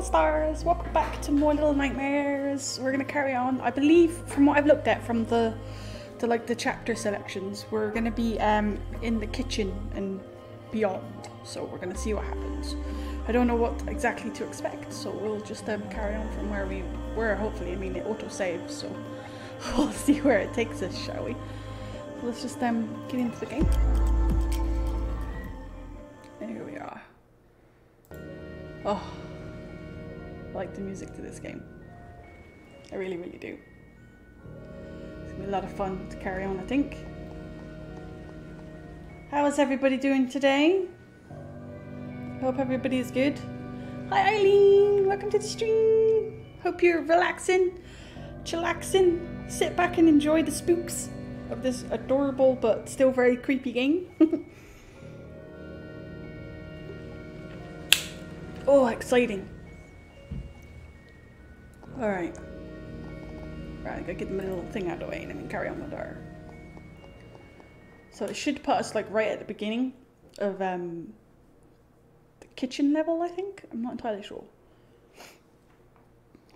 Little stars. Welcome back to more little nightmares. We're gonna carry on. I believe, from what I've looked at, from the, the like the chapter selections, we're gonna be um in the kitchen and beyond. So we're gonna see what happens. I don't know what exactly to expect, so we'll just um, carry on from where we were. Hopefully, I mean it auto saves, so we'll see where it takes us, shall we? Let's just um get into the game. And here we are. Oh, like the music to this game. I really, really do. It's gonna be a lot of fun to carry on, I think. How is everybody doing today? Hope everybody is good. Hi Eileen, welcome to the stream. Hope you're relaxing, chillaxing. Sit back and enjoy the spooks of this adorable but still very creepy game. oh, exciting. Alright. Right, I gotta get the little thing out of the way and then carry on with our. So it should put us like right at the beginning of um the kitchen level, I think. I'm not entirely sure.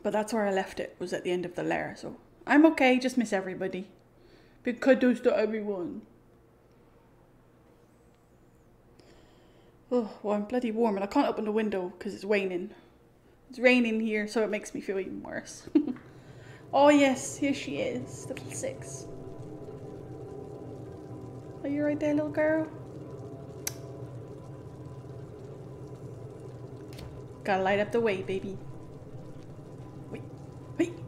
But that's where I left it, was at the end of the lair, so I'm okay, just miss everybody. Big kudos to everyone. Oh, well, I'm bloody warm and I can't open the window because it's raining. It's raining here, so it makes me feel even worse. oh, yes, here she is, little six. Are you right there, little girl? Gotta light up the way, baby. Wait, wait.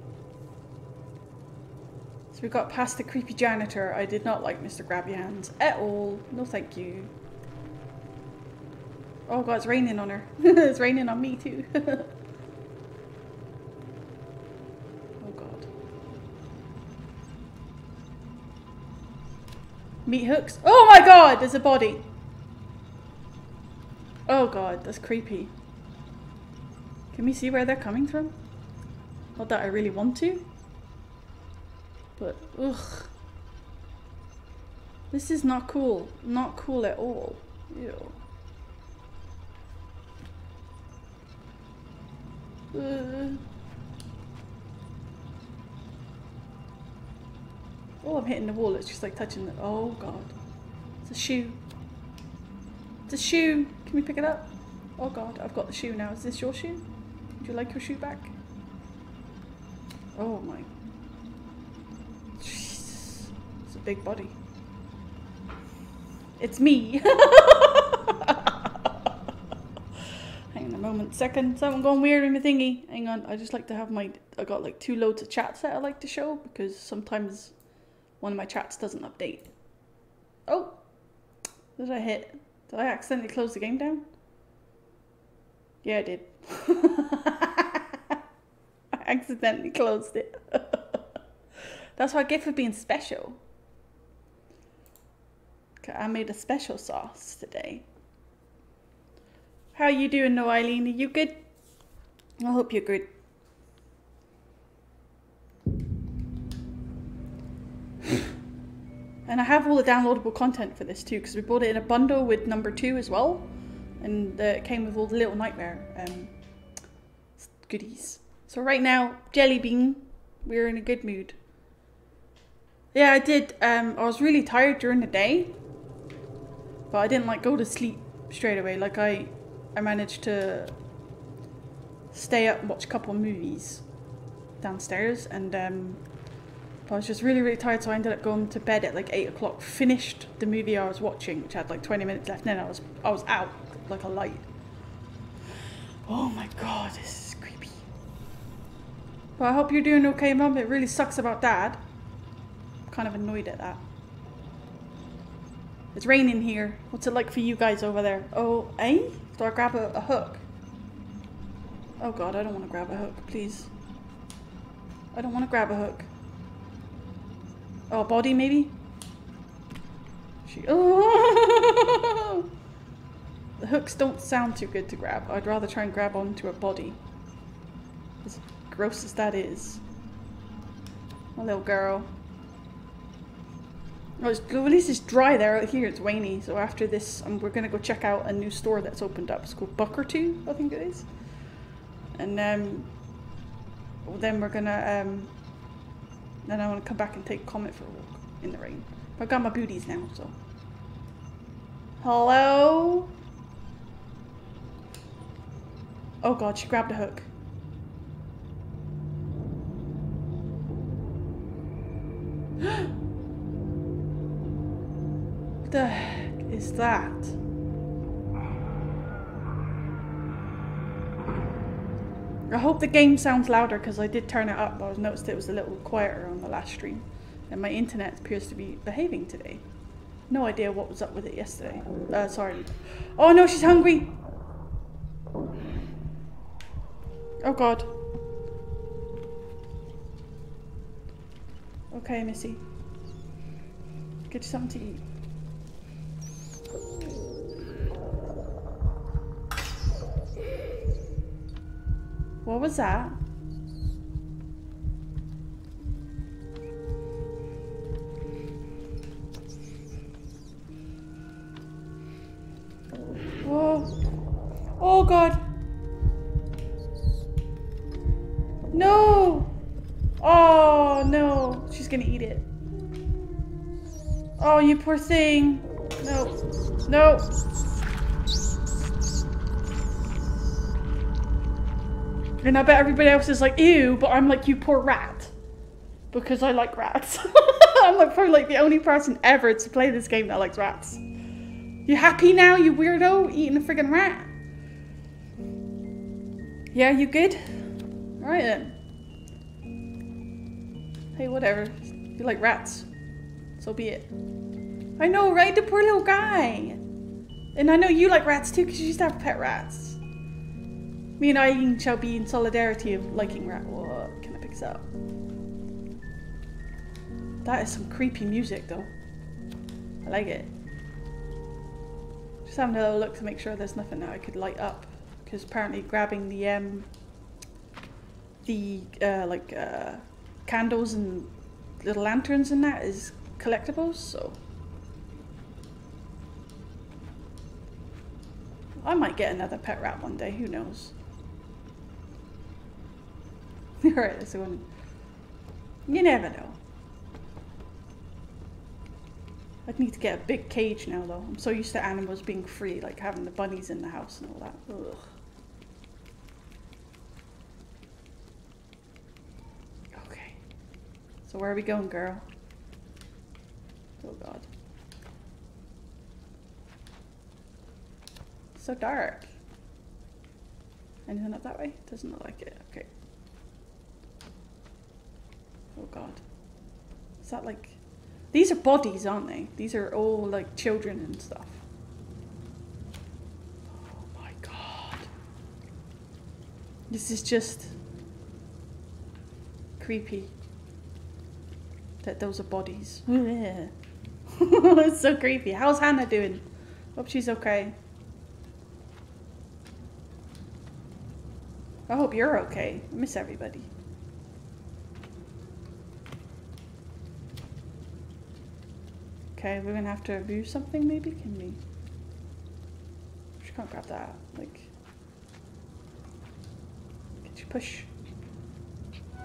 So we got past the creepy janitor. I did not like Mr. Grabby Hands at all. No thank you. Oh god, it's raining on her. it's raining on me too. Meat hooks. Oh my god, there's a body. Oh god, that's creepy. Can we see where they're coming from? Not that I really want to. But, ugh. This is not cool. Not cool at all. Ew. Uh. Oh, I'm hitting the wall. It's just like touching the. Oh god. It's a shoe. It's a shoe. Can we pick it up? Oh god, I've got the shoe now. Is this your shoe? Would you like your shoe back? Oh my. Jesus. It's a big body. It's me. Hang on a moment. Second, something going weird in my thingy. Hang on. I just like to have my. I got like two loads of chats that I like to show because sometimes one of my chats doesn't update. Oh! Did I hit? Did I accidentally close the game down? Yeah, I did. I accidentally closed it. That's what I get for being special. I made a special sauce today. How you doing, no Eileen? Are you good? I hope you're good. And I have all the downloadable content for this too, because we bought it in a bundle with number two as well, and uh, it came with all the little nightmare um, goodies. So right now, Jelly Bean, we're in a good mood. Yeah, I did. Um, I was really tired during the day, but I didn't like go to sleep straight away. Like I, I managed to stay up and watch a couple movies downstairs, and um, I was just really, really tired, so I ended up going to bed at like eight o'clock. Finished the movie I was watching, which had like twenty minutes left, and then I was I was out like a light. Oh my god, this is creepy. But I hope you're doing okay, Mum. It really sucks about Dad. I'm kind of annoyed at that. It's raining here. What's it like for you guys over there? Oh, eh? Do I grab a, a hook? Oh god, I don't want to grab a hook, please. I don't want to grab a hook. Oh, body maybe? She oh! The hooks don't sound too good to grab. I'd rather try and grab onto a body. As gross as that is. My little girl. Oh, it's, at least it's dry there. Out here it's rainy. So after this, um, we're gonna go check out a new store that's opened up. It's called Buckaroo, I think it is. And um, then we're gonna um, then I want to come back and take Comet for a walk in the rain. But I've got my booties now, so. Hello? Oh god, she grabbed a hook. what the heck is that? I hope the game sounds louder because I did turn it up. but I noticed it was a little quieter on the last stream. And my internet appears to be behaving today. No idea what was up with it yesterday. Uh, sorry. Oh no, she's hungry! Oh god. Okay, Missy. Get you something to eat. What was that? Oh. Oh god. No. Oh no. She's gonna eat it. Oh, you poor thing. No. No. And I bet everybody else is like, ew, but I'm like, you poor rat. Because I like rats. I'm like probably like the only person ever to play this game that likes rats. You happy now, you weirdo? Eating a friggin' rat? Yeah, you good? Alright then. Hey, whatever. You like rats. So be it. I know, right? The poor little guy. And I know you like rats too, because you used to have pet rats. Me and Eileen shall be in solidarity of liking rat. What? Can I pick this up? That is some creepy music though. I like it. Just having a little look to make sure there's nothing that I could light up. Because apparently grabbing the um the uh, like uh, candles and little lanterns and that is collectibles, so I might get another pet rat one day, who knows. Alright, this one. Um, you never know. I'd need to get a big cage now though. I'm so used to animals being free, like having the bunnies in the house and all that. Ugh. Okay. So where are we going, girl? Oh god. So dark. Anything up that way? Doesn't look like it. Okay. Oh god. Is that like... These are bodies, aren't they? These are all like children and stuff. Oh my god. This is just... creepy. That those are bodies. it's so creepy. How's Hannah doing? Hope she's okay. I hope you're okay. I miss everybody. Okay, we're gonna have to view something maybe? Can we? She can't grab that. Like, can you push?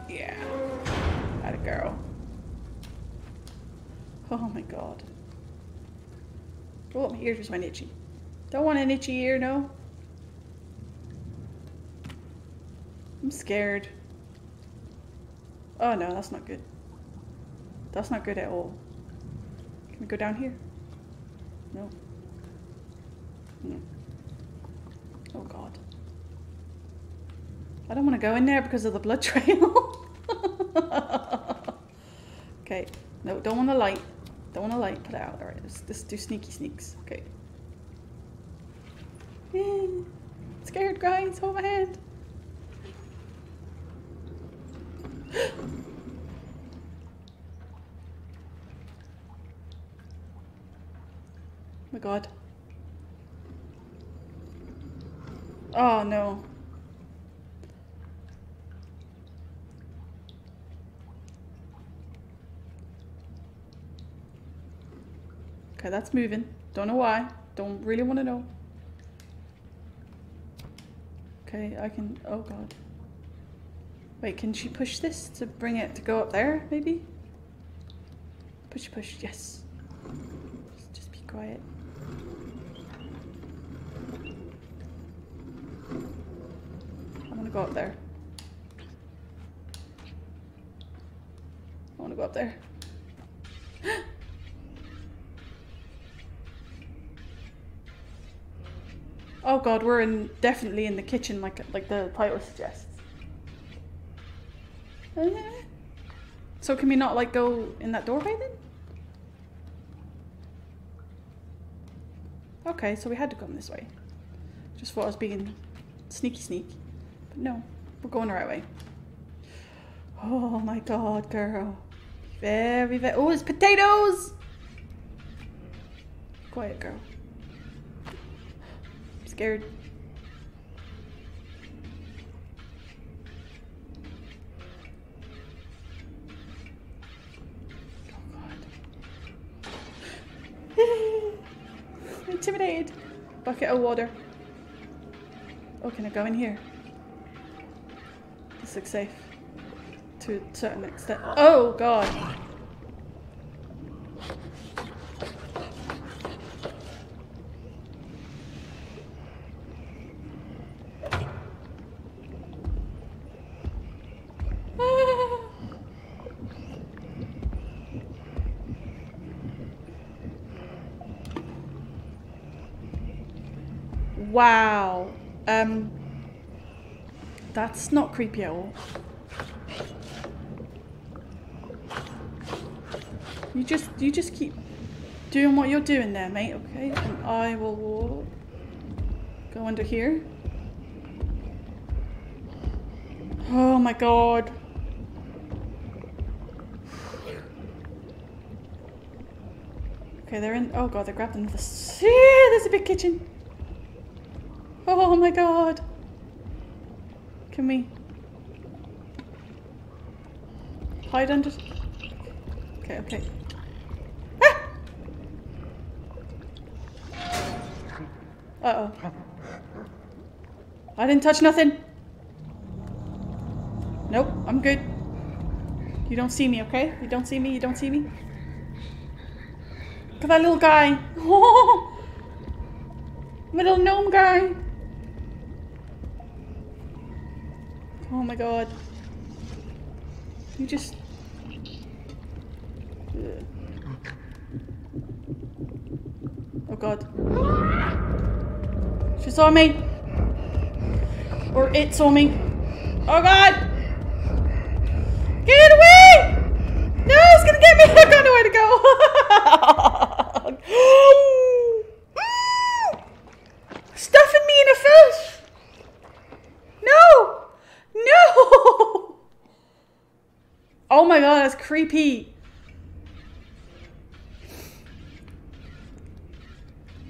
Yeah. Had a girl. Oh my god. Oh, my ears just went itchy. Don't want an itchy ear, no. I'm scared. Oh no, that's not good. That's not good at all. Go down here? No. No. Oh god. I don't want to go in there because of the blood trail. okay. No, don't want to light. Don't want to light. Put it out. Alright, let's, let's do sneaky sneaks. Okay. Scared, guys. Hold my hand. my god. Oh no. Okay, that's moving. Don't know why. Don't really want to know. Okay, I can... Oh god. Wait, can she push this to bring it to go up there, maybe? Push, push, yes. Just, just be quiet. I want to go up there. I want to go up there. oh god, we're in definitely in the kitchen like like the title suggests. Uh, So can we not like go in that doorway then? Okay, so we had to come this way. Just thought I was being sneaky sneak. But no, we're going the right way. Oh my god, girl. Very, very. Oh, it's potatoes! Quiet, girl. I'm scared. Oh god. Intimidated. Bucket of water. Oh, can I go in here? Looks safe. To a certain extent. Oh god. Ah. Wow. Um that's not creepy at all. You just you just keep doing what you're doing there, mate, okay? And I will go under here. Oh my god. Okay, they're in. Oh god, they grabbed another. s- Yeah, there's a big kitchen. Oh my god. Can we hide under? Okay, okay. Ah! Uh oh. I didn't touch nothing. Nope, I'm good. You don't see me, okay? You don't see me, you don't see me. Look at that little guy. Little gnome guy. Oh my god. You just. Ugh. Oh god. She saw me. Or it saw me. Oh god! Get away! No, it's gonna get me! I got nowhere to go! Stuffing me in a fish! No! No! Oh my god, that's creepy.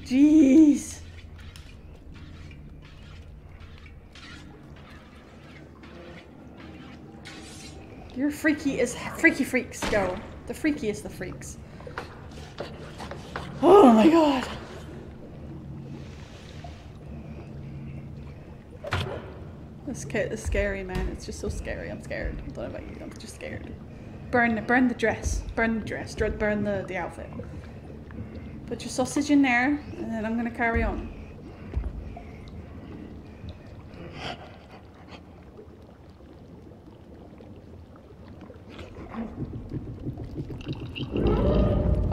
Jeez. You're freaky as freaky freaks go. The freakiest of freaks. Oh my god. This kid is scary, man. It's just so scary. I'm scared. I don't know about you. I'm just scared. Burn, burn the dress. Burn the dress. Dr- Burn the, the outfit. Put your sausage in there, and then I'm gonna carry on.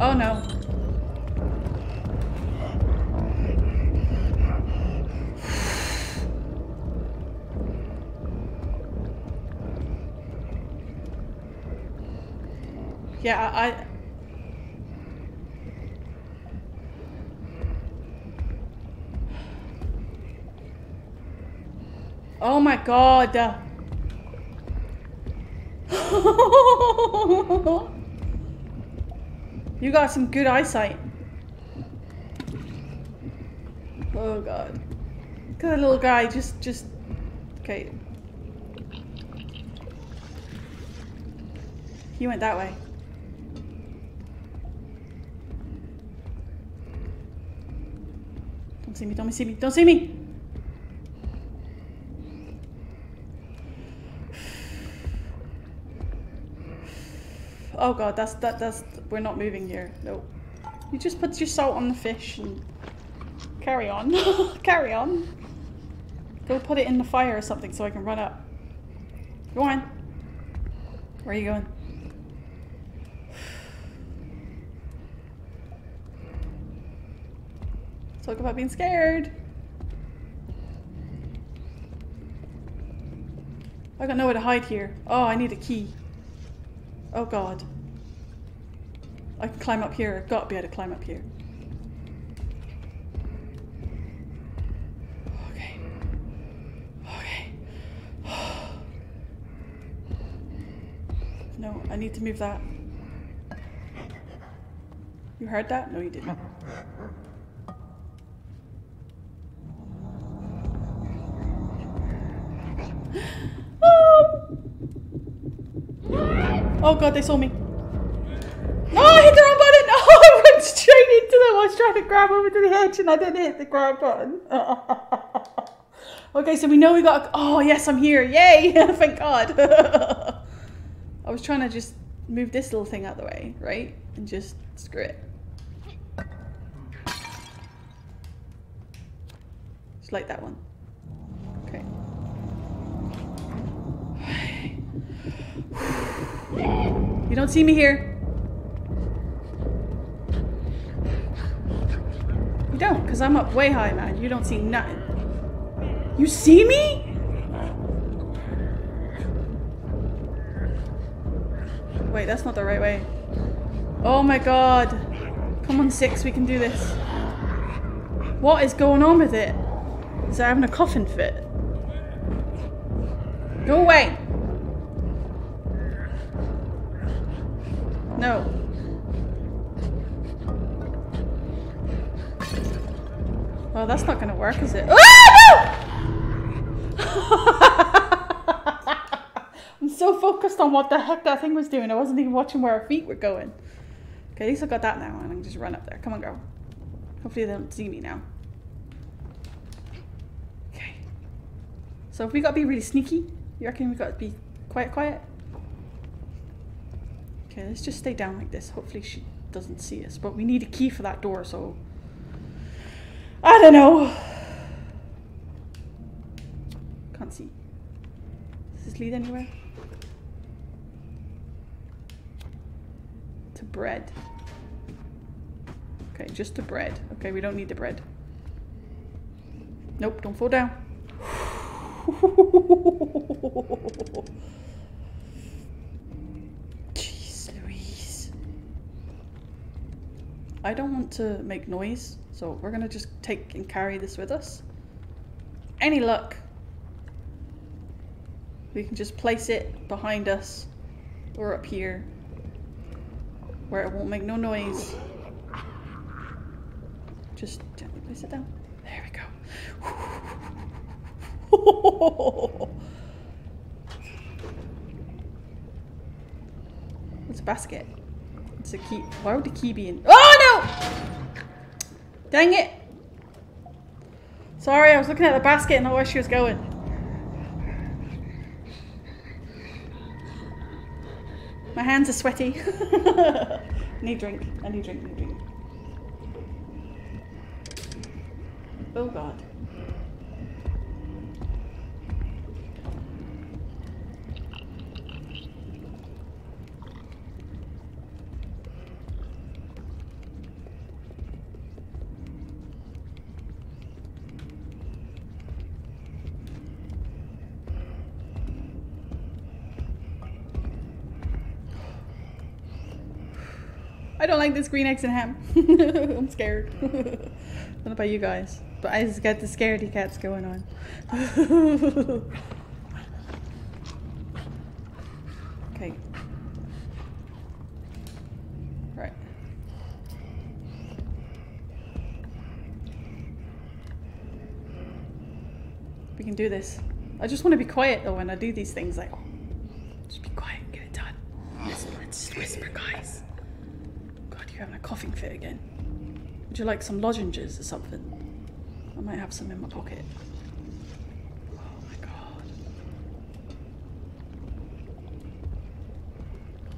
Oh no. I. Oh my god. you got some good eyesight. Oh god. At little guy just just okay. He went that way. see me, don't see me, don't see me! Oh god, that's, that, that's, we're not moving here, no. You just put your salt on the fish and carry on, carry on. Go put it in the fire or something so I can run up. Go on. Where are you going? Talk about being scared. I got nowhere to hide here. Oh, I need a key. Oh god. I can climb up here. I've got to be able to climb up here. Okay. Okay. no, I need to move that. You heard that? No, you didn't. Oh god, they saw me. No, I hit the wrong button! Oh, I went straight into them. I was trying to grab over to the edge and I didn't hit the grab button. okay, so we know we got. A, oh yes, I'm here! Yay! Thank God. I was trying to just move this little thing out of the way, right, and just screw it. Just like that one. Okay. You don't see me here. You don't, because I'm up way high, man. You don't see nothing. You see me? Wait, that's not the right way. Oh my god. Come on, Six, we can do this. What is going on with it? Is it having a coffin fit? Go away! No. Well, that's not gonna work, is it? Ah, no! I'm so focused on what the heck that thing was doing. I wasn't even watching where our feet were going. Okay, at least I got that now, and I can just run up there. Come on, girl. Hopefully they don't see me now. Okay. So we gotta be really sneaky, you reckon we gotta be quiet, quiet? Okay, let's just stay down like this. Hopefully she doesn't see us. But we need a key for that door, so... I don't know. Can't see. Does this lead anywhere? To bread. Okay, just to bread. Okay, we don't need the bread. Nope, don't fall down. I don't want to make noise, so we're gonna just take and carry this with us. Any luck, we can just place it behind us or up here where it won't make no noise. Just gently place it down. There we go. It's a basket. It's a key. Why would the key be in? Oh Dang it! Sorry, I was looking at the basket and not where she was going. My hands are sweaty. need drink. I need drink. Need drink. Oh god. I don't this green eggs and ham. I'm scared. Know about you guys, but I just got the scaredy cats going on. okay. Right. We can do this. I just want to be quiet though when I do these things. Like, just be quiet, get it done. Listen, let's just whisper, guys you're having a coughing fit again. Would you like some lozenges or something? I might have some in my pocket. Oh my god.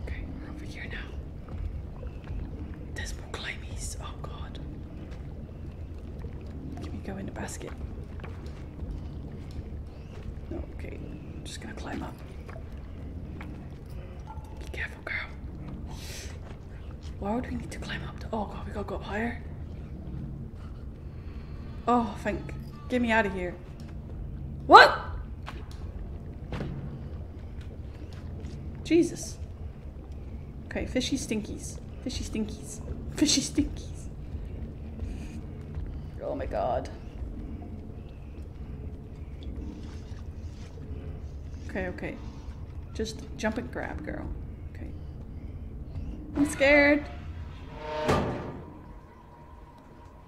Okay, we're over here now. go in the basket. No, okay. I'm just gonna climb up. Be careful, girl. Why would we need to climb up? To, oh god, we gotta go up higher. Oh, thank. Get me out of here. What? Jesus. Okay, fishy stinkies. Fishy stinkies. Fishy stinkies. Oh my god. Okay, okay. Just jump and grab, girl. Okay. I'm scared.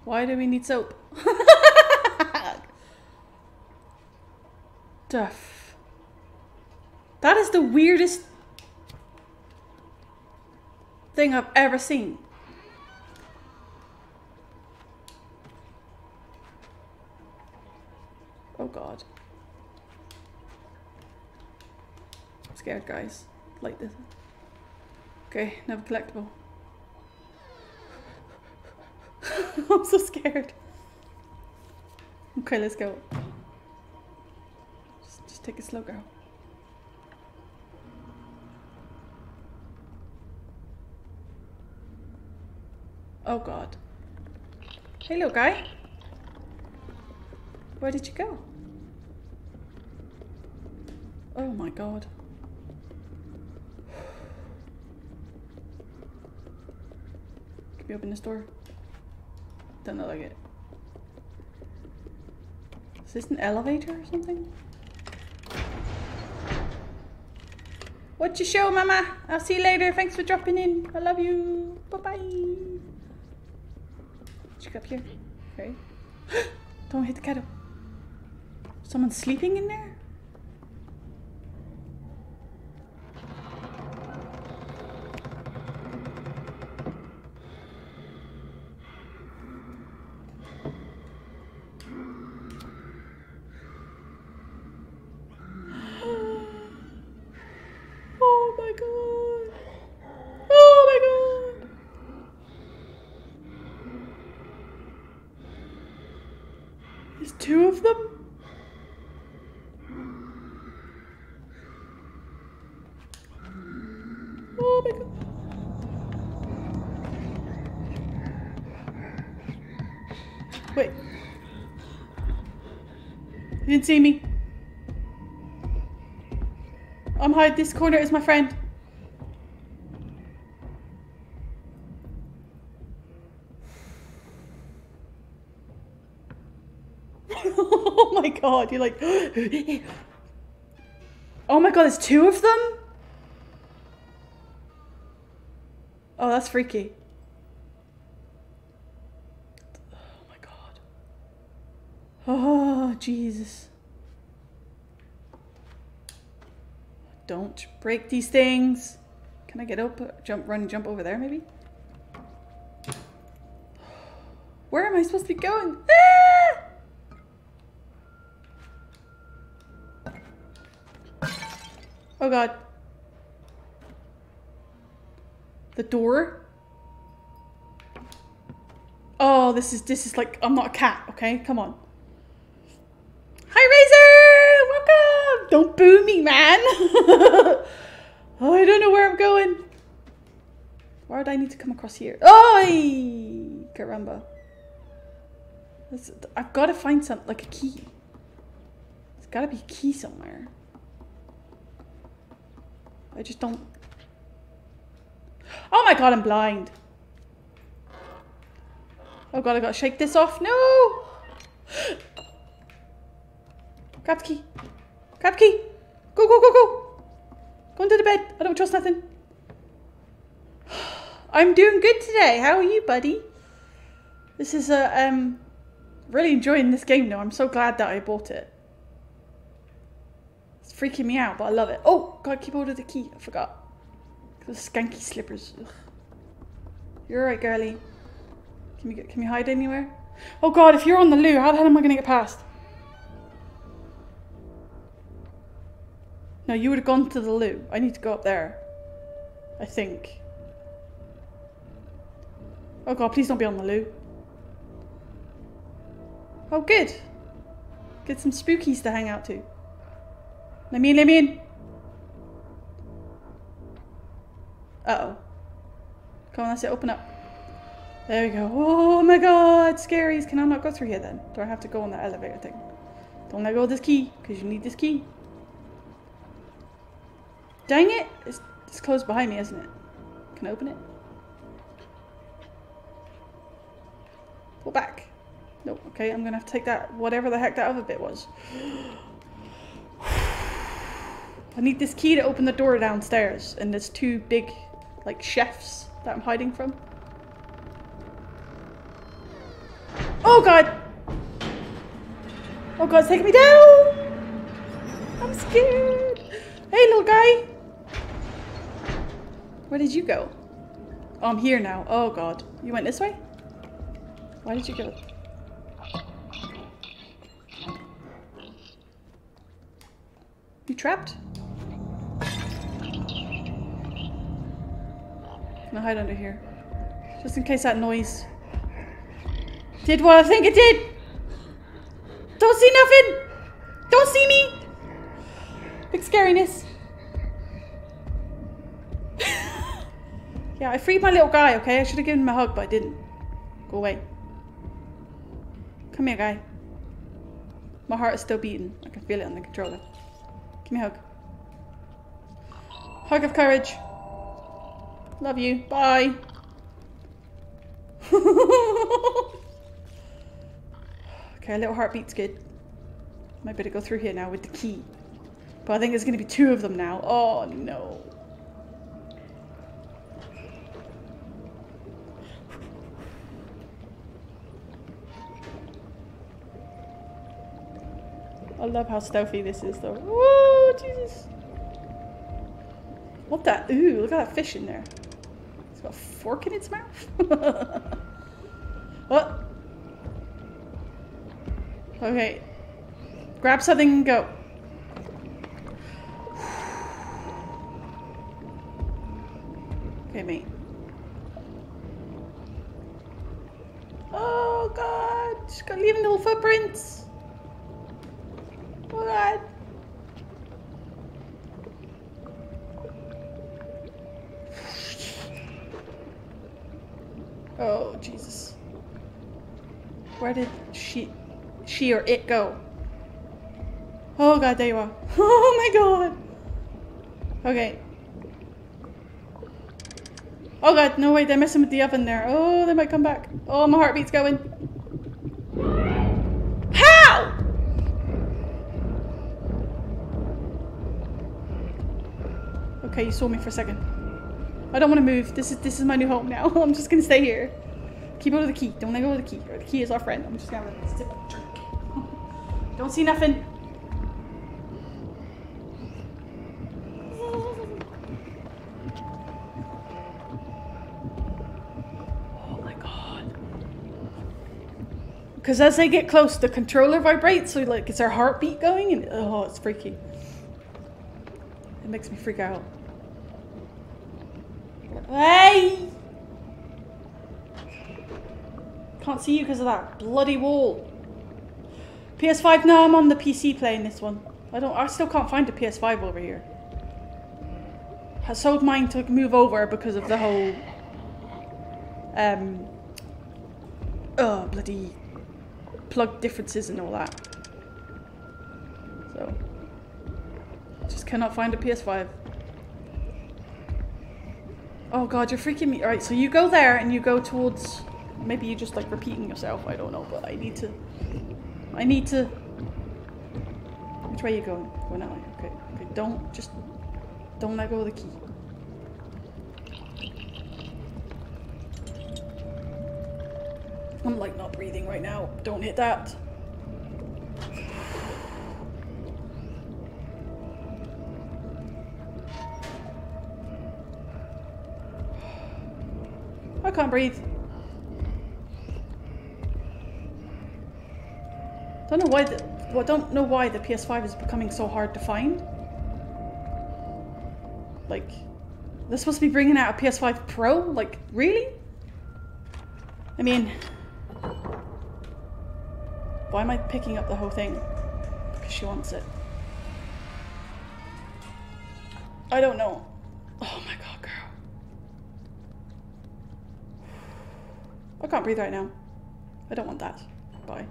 Why do we need soap? Duff. That is the weirdest thing I've ever seen. Oh god. I'm scared, guys. Like this. Okay, never collectible. I'm so scared. Okay, let's go. Take it slow, girl. Oh god. Hey, little guy. Where did you go? Oh my god. Can we open this door? Don't know like it. Is this an elevator or something? What your show, Mama? I'll see you later. Thanks for dropping in. I love you. Bye bye. Check up here. Okay. Don't hit the kettle. Someone's sleeping in there? Oh my god. Oh my god. There's two of them? Oh my god. Wait. Didn't see me. I'm hide. This corner is my friend. oh my god, you're like. oh my god, there's two of them? Oh, that's freaky. Oh my god. Oh, Jesus. Don't break these things. Can I get up, jump, run, jump over there maybe? Where am I supposed to be going? Ah! Oh god. The door? Oh, this is this is like I'm not a cat, okay? Come on. Hi Razor! Welcome! Don't boo me, man! oh, I don't know where I'm going. Why would I need to come across here? Oh, caramba. This, I've got to find some like a key. There's got to be a key somewhere. I just don't. Oh my god, I'm blind. Oh god, I gotta shake this off. No! Grab the key. Grab the key. Go, go, go, go. Go into the bed. I don't trust nothing. I'm doing good today. How are you, buddy? This is a uh, um really enjoying this game though. I'm so glad that I bought it. It's freaking me out, but I love it. Oh, gotta keep hold of the key. I forgot. Those skanky slippers. Ugh. You're alright, girly. Can we get, can we hide anywhere? Oh god, if you're on the loo, how the hell am I gonna get past? No, you would have gone to the loo. I need to go up there. I think. Oh god, please don't be on the loo. Oh, good. Get some spookies to hang out to. Let me in, let me in. Uh-oh. Come on, that's it. Open up. There we go. Oh my god, scaries. Can I not go through here then? Do I have to go on that elevator thing? Don't let go of this key, because you need this key. Dang it! It's, it's closed behind me, isn't it? Can I open it? Pull back. Nope. Okay, I'm gonna have to take that, whatever the heck that other bit was. I need this key to open the door downstairs, and there's two big, like, chefs that I'm hiding from. Oh god! Oh god, it's taking me down! I'm scared! Hey, little guy! Where did you go? Oh, I'm here now. Oh god. You went this way? Why did you go? You trapped? I hide under here? Just in case that noise did what I think it did. Don't see nothing. Don't see me. Big scariness. Yeah, I freed my little guy, okay? I should have given him a hug, but I didn't. Go away. Come here, guy. My heart is still beating. I can feel it on the controller. Give me a hug. Hug of courage. Love you. Bye. okay, a little heartbeat's good. Might better go through here now with the key. But I think there's going to be two of them now. Oh, no. I love how stealthy this is, though. Oh, Jesus. What that? Ooh, look at that fish in there. It's got a fork in its mouth. what? Okay. Grab something and go. Okay, mate. Oh god, she's got leaving little footprints. God. Oh Jesus. Where did she she or it go? Oh god, there you are. Oh my god. Okay. Oh god, no wait, they're messing with the oven there. Oh, they might come back. Oh, my heartbeat's going. How? Okay, you saw me for a second. I don't want to move. This is this is my new home now. I'm just gonna stay here. Keep out of the key. Don't let go of the key. Or the key is our friend. I'm just gonna sip a drink. don't see nothing. Oh my god. Because as they get close, the controller vibrates, so like it's our heartbeat going, and oh, it's freaky. It makes me freak out. Hey! Can't see you because of that bloody wall. PS5, no, I'm on the PC playing this one. I don't, I still can't find a PS5 over here. I sold mine to move over because of the whole, um, oh, bloody plug differences and all that. So, just cannot find a PS5. Oh god, you're freaking me. Alright, so you go there and you go towards... Maybe you're just like repeating yourself, I don't know, but I need to... I need to... Which way are you going? Going that way, okay. Okay, don't, just... Don't let go of the key. I'm like not breathing right now. Don't hit that. I can't breathe. Don't know why the well, don't know why the PS5 is becoming so hard to find. Like, they're supposed to be bringing out a PS5 Pro? Like, really? I mean, Why am I picking up the whole thing? Because she wants it. I don't know. Oh my god, girl. I can't breathe right now. I don't want that. Bye.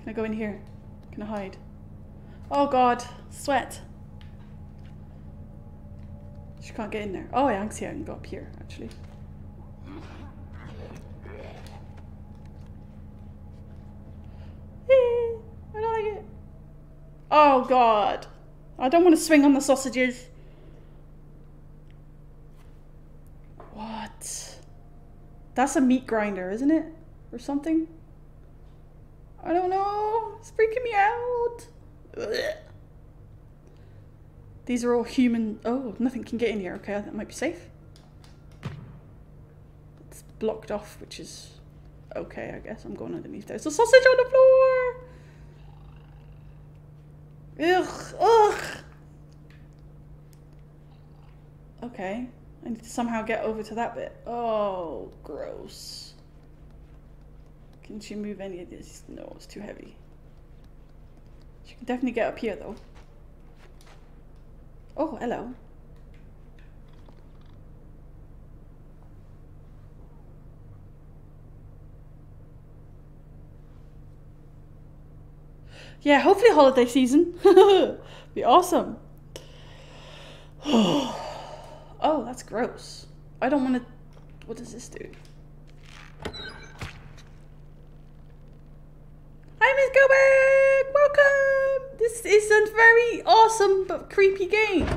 Can I go in here? Can I hide? Oh god, sweat. She can't get in there. Oh, yeah, I can see I can go up here, actually. I don't like it. Oh god. I don't want to swing on the sausages. What? That's a meat grinder, isn't it? Or something? I don't know. It's freaking me out. These are all human. Oh, nothing can get in here. Okay, that might be safe. It's blocked off, which is okay, I guess. I'm going underneath. There's a sausage on the floor. Ugh, ugh. Okay, I need to somehow get over to that bit. Oh, gross. Can she move any of this? No, it's too heavy. She can definitely get up here though. Oh, hello. Yeah, hopefully holiday season. Be awesome. Oh. Oh, that's gross. I don't want to... What does this do? Hi, Miss Gilbert! Welcome! This is a very awesome but creepy game.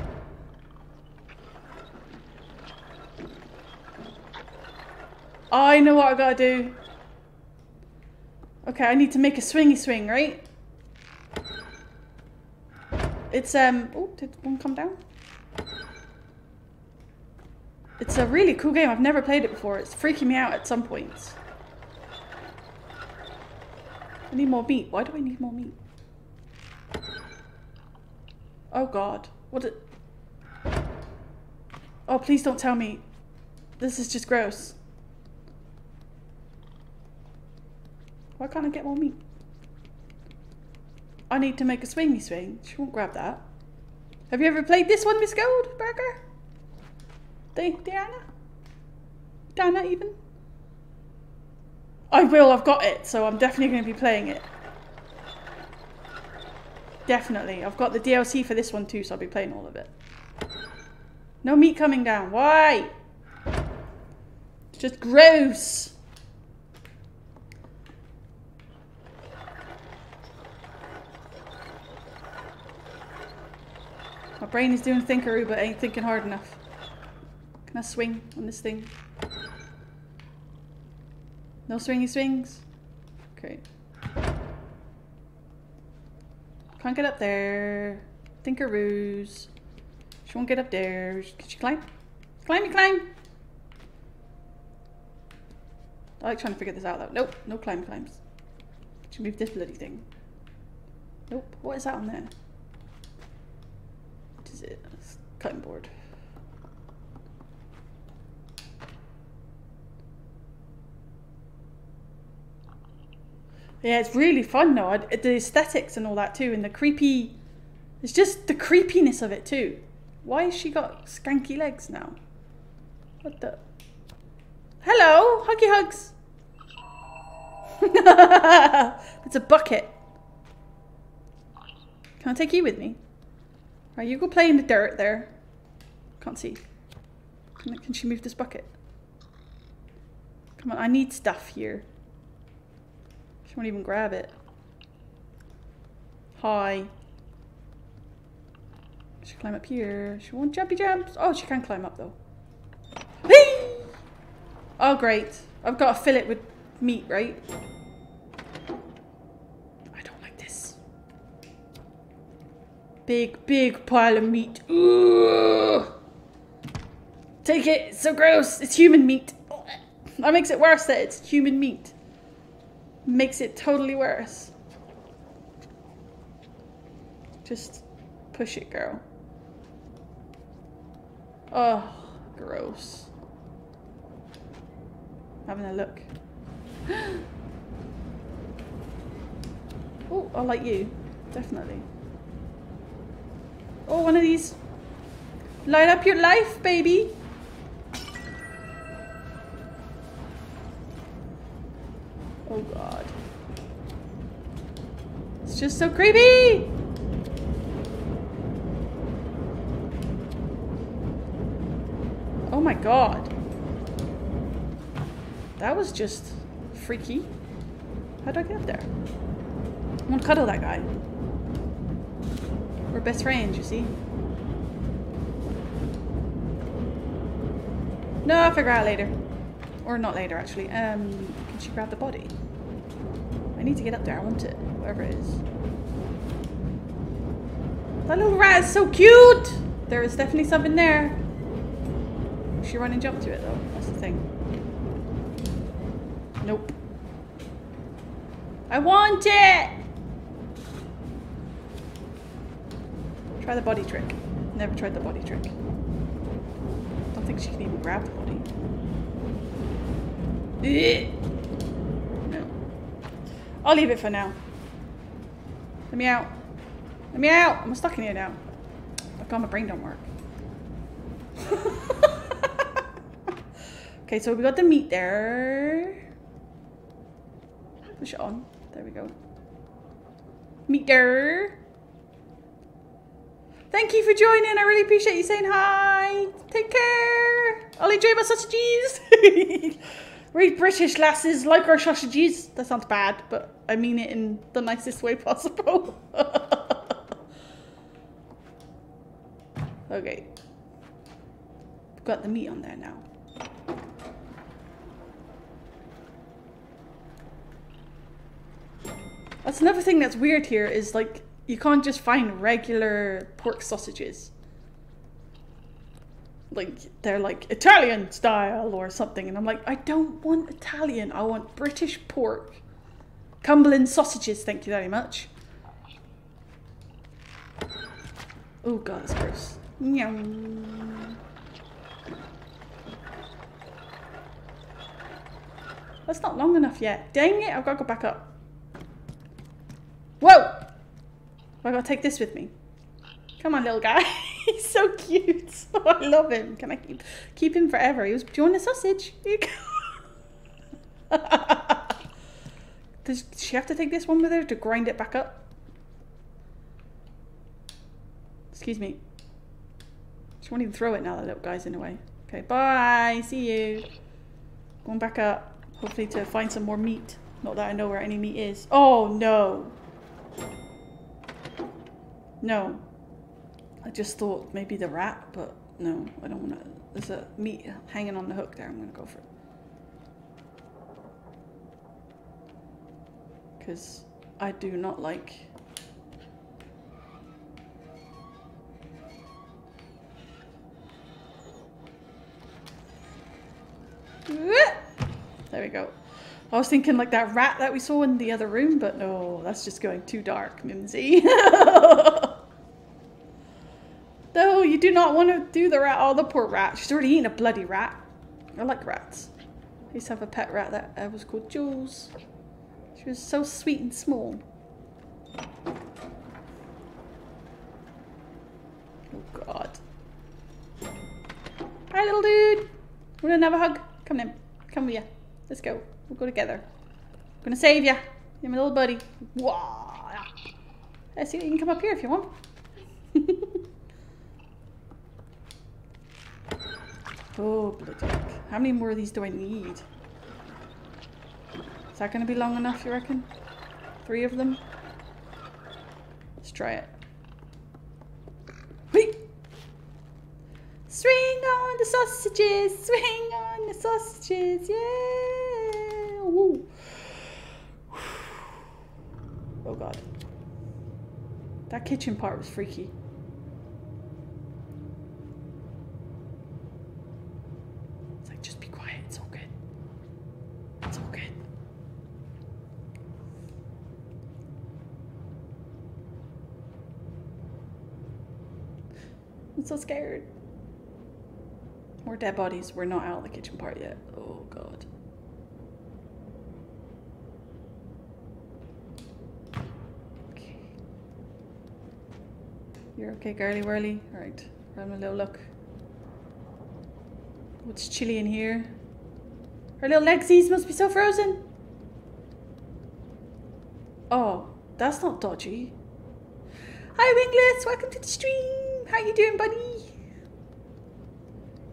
I know what I gotta do. Okay, I need to make a swingy swing, right? It's, um... Oh, did one come down? It's a really cool game. I've never played it before. It's freaking me out at some points. I need more meat. Why do I need more meat? Oh god. What it... Oh, please don't tell me. This is just gross. Why can't I get more meat? I need to make a swingy swing. She won't grab that. Have you ever played this one, Miss Goldberger? Di Diana? Diana even? I will, I've got it, so I'm definitely going to be playing it. Definitely. I've got the DLC for this one too, so I'll be playing all of it. No meat coming down. Why? It's just gross. My brain is doing thinkeroo, but ain't thinking hard enough. Can I swing on this thing? No swingy swings? Great. Can't get up there. Thinkeroos. She won't get up there. Can she climb? Climb, you climb! I like trying to figure this out though. Nope, no climb climbs. Should move this bloody thing. Nope. What is that on there? What is it? Cutting board. Yeah, it's really fun though. The aesthetics and all that too, and the creepy. It's just the creepiness of it too. Why has she got skanky legs now? What the? Hello, huggy hugs. it's a bucket. Can I take you with me? Right, you go play in the dirt there. Can't see. Can, can she move this bucket? Come on, I need stuff here. She won't even grab it. Hi. She climb up here. She won't jumpy jumps. Oh, she can climb up though. Whee! Oh, great. I've got to fill it with meat, right? I don't like this. Big, big pile of meat. Ugh. Take it. It's so gross. It's human meat. That makes it worse that it's human meat makes it totally worse. Just push it, girl. Oh, gross. Having a look. Oh, I like you. Definitely. Oh, one of these. Light up your life, baby. Oh god. It's just so creepy! Oh my god. That was just freaky. How do I get up there? I want to cuddle that guy. We're best friends, you see. No, I'll figure out later. Or not later, actually. Um, can she grab the body? I need to get up there. I want it. Wherever it is. That little rat is so cute! There is definitely something there. She run and jump to it, though. That's the thing. Nope. I want it! Try the body trick. Never tried the body trick. I don't think she can even grab the body. I'll leave it for now. Let me out. Let me out! I'm stuck in here now. I got my brain don't work. okay, so we got the meat there. Push it on. There we go. Meet there. Thank you for joining. I really appreciate you saying hi. Take care. I'll enjoy my sausages. Read British lasses like our sausages. That sounds bad, but I mean it in the nicest way possible. okay. Got the meat on there now. That's another thing that's weird here is like you can't just find regular pork sausages. Like they're like Italian style or something and I'm like I don't want Italian. I want British pork. Cumberland sausages, thank you very much. Oh god, that's gross. Meow. That's not long enough yet. Dang it, I've got to go back up. Whoa! I gotta take this with me. Come on, little guy. He's so cute. Oh, I love him. Can I keep keep him forever? He was, do you want a sausage? Does she have to take this one with her to grind it back up? Excuse me. She won't even throw it now that little guy's in the way. Okay, bye. See you. Going back up. Hopefully to find some more meat. Not that I know where any meat is. Oh, no. No. I just thought maybe the rat, but no, I don't want to. There's a meat hanging on the hook there. I'm going to go for it. Because I do not like... There we go. I was thinking like that rat that we saw in the other room, but no, that's just going too dark, Mimzie. no, you do not want to do the rat. Oh, the poor rat. She's already eaten a bloody rat. I like rats. I used to have a pet rat that uh, was called Jules. She was so sweet and small. Oh, God. Hi, little dude. Want to have a hug? Come in. Come with you. Let's go. We'll go together. I'm gonna save you. You're my little buddy. Wow. I see you can come up here if you want. Oh, bloody heck. How many more of these do I need? Is that gonna be long enough, you reckon? Three of them? Let's try it. Wait! Swing on the sausages! Swing on the sausages! Yeah! Woo. Oh god. That kitchen part was freaky. It's like, just be quiet. It's all good. It's all good. I'm so scared. More dead bodies. We're not out of the kitchen part yet. Oh god. You're okay, girly whirly? Alright, we're having a little look. What's chilly in here? Her little legsies must be so frozen. Oh, that's not dodgy. Hi Winglets, welcome to the stream. How you doing, buddy?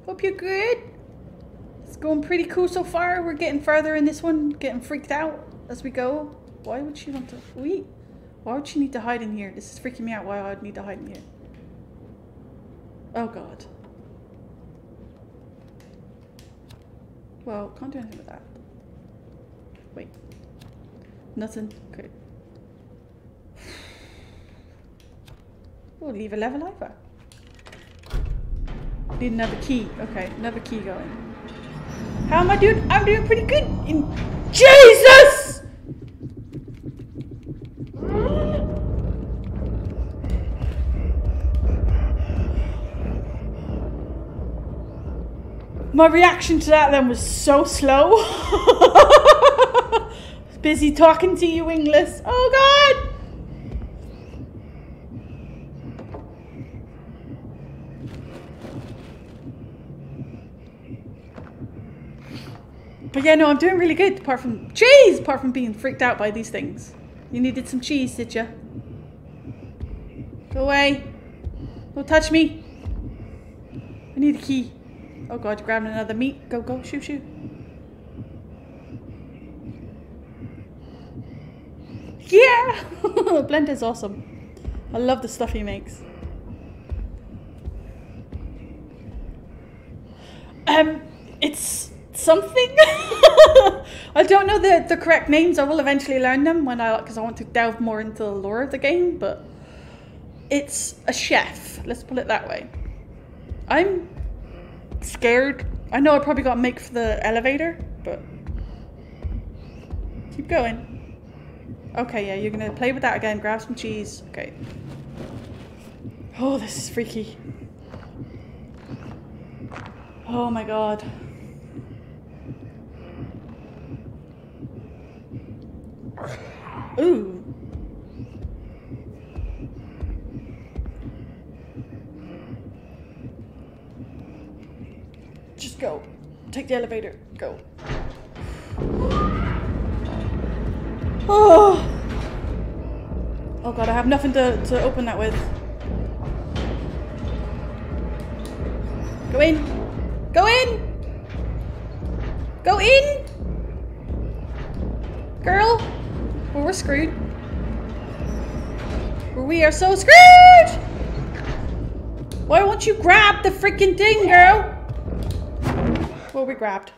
Hope you're good. It's going pretty cool so far. We're getting further in this one, getting freaked out as we go. Why would she want to wait? Why would she need to hide in here? This is freaking me out why I'd need to hide in here. Oh god. Well, can't do anything with that. Wait. Nothing. Okay. We'll leave a level over. Need another key. Okay, another key going. How am I doing? I'm doing pretty good. In Jesus! My reaction to that then was so slow. Busy talking to you, English. Oh God! But yeah, no, I'm doing really good. Apart from cheese, apart from being freaked out by these things. You needed some cheese, did you? Go away. Don't touch me. I need a key. Oh god, grabbing another meat. Go, go, shoot, shoot. Yeah! Blend is awesome. I love the stuff he makes. Um, it's something. I don't know the, the correct names. I will eventually learn them when I because I want to delve more into the lore of the game. But it's a chef. Let's put it that way. I'm scared. I know I probably got to make for the elevator, but keep going. Okay, yeah, you're gonna play with that again. Grab some cheese. Okay. Oh, this is freaky. Oh my god. Ooh. Just go. Take the elevator. Go. Oh. Oh god, I have nothing to, to open that with. Go in. Go in. Go in. Girl. Well, we're screwed. We are so screwed! Why won't you grab the freaking thing, girl? Well, we grabbed.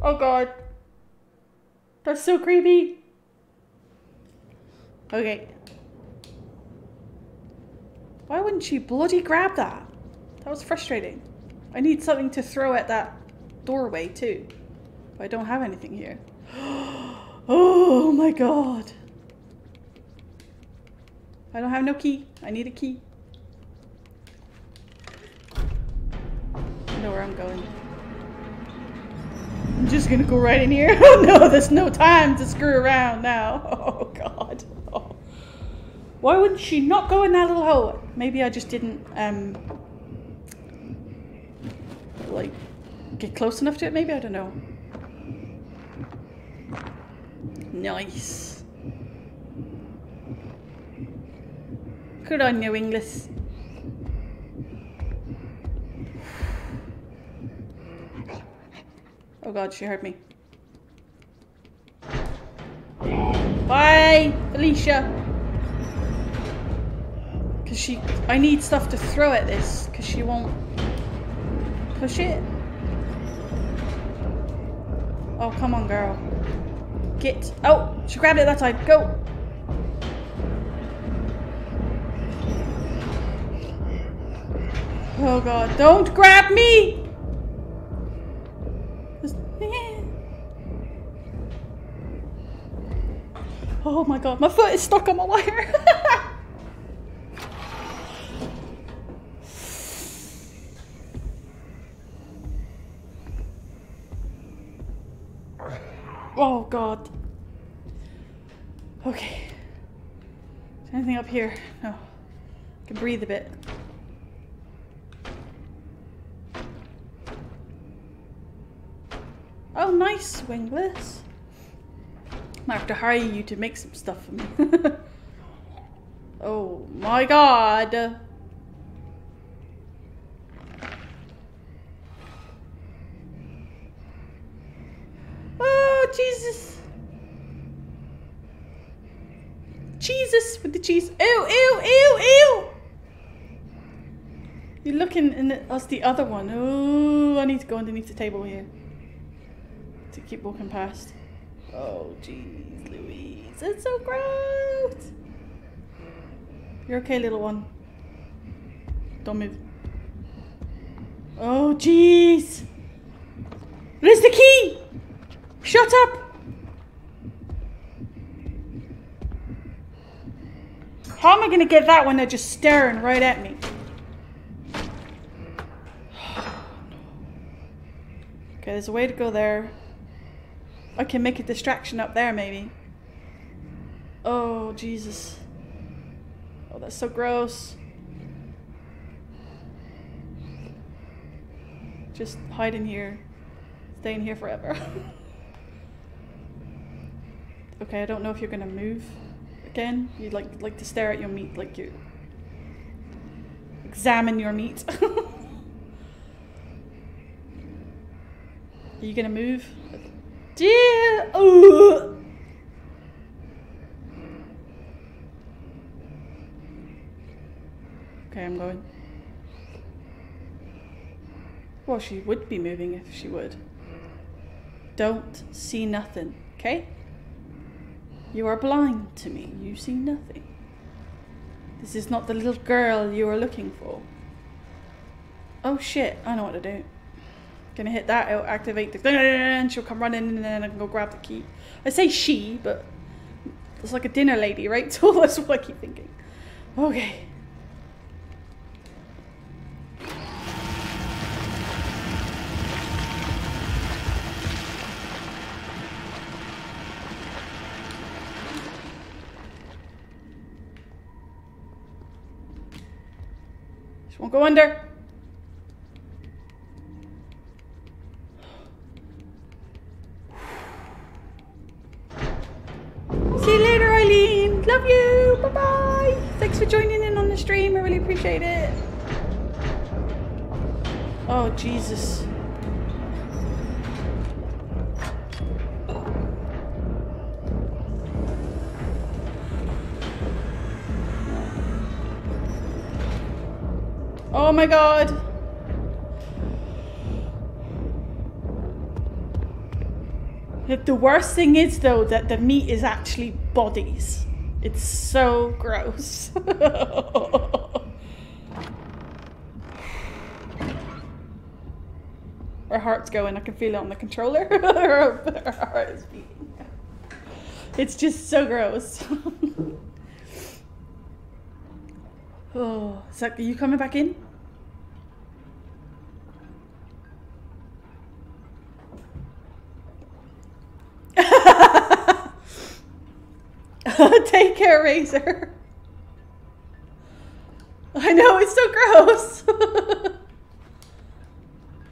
Oh god. That's so creepy. Okay. Why wouldn't she bloody grab that? That was frustrating. I need something to throw at that doorway too. I don't have anything here. oh my god. I don't have no key. I need a key. I know where I'm going. I'm just gonna go right in here. Oh no, there's no time to screw around now. Oh god. Oh. Why wouldn't she not go in that little hole? Maybe I just didn't, um, like, get close enough to it, maybe? I don't know. Nice. Good on you, English. Oh god, she heard me. Bye, Alicia. Cause she, I need stuff to throw at this, cause she won't push it. Oh, come on, girl. Get, oh, she grabbed it that time. Go. Oh god, don't grab me! Oh my god, my foot is stuck on my wire. oh god. Okay. Anything up here? No. I can breathe a bit. Oh, nice, Wingless. I have to hire you to make some stuff for me. oh my god. Oh, Jesus. Jesus with the cheese. Ew, ew, ew, ew. You're looking in the, that's the other one. Oh, I need to go underneath the table here to keep walking past. Oh, jeez, Louise. It's so gross. You're okay, little one. Don't move. Oh, jeez. Where's the key? Shut up. How am I going to get that when they're just staring right at me? Okay, there's a way to go there. I can make a distraction up there, maybe. Oh, Jesus. Oh, that's so gross. Just hide in here. Stay in here forever. okay, I don't know if you're gonna move again. You'd like like to stare at your meat like you examine your meat. Are you gonna move? Dear. Ooh. Okay, I'm going. Well, she would be moving if she would. Don't see nothing, okay? You are blind to me. You see nothing. This is not the little girl you are looking for. Oh shit, I know what to do. Gonna hit that, it'll activate the and she'll come running and then I can go grab the key. I say she, but it's like a dinner lady, right? So that's what I keep thinking. Okay. Go under. See you later, Eileen. Love you. Bye bye. Thanks for joining in on the stream. I really appreciate it. Oh, Jesus. Oh my god. The worst thing is though that the meat is actually bodies. It's so gross. Her heart's going. I can feel it on the controller. Heart is beating. It's just so gross. oh, that, are you coming back in? Take care, Razor. I know, it's so gross.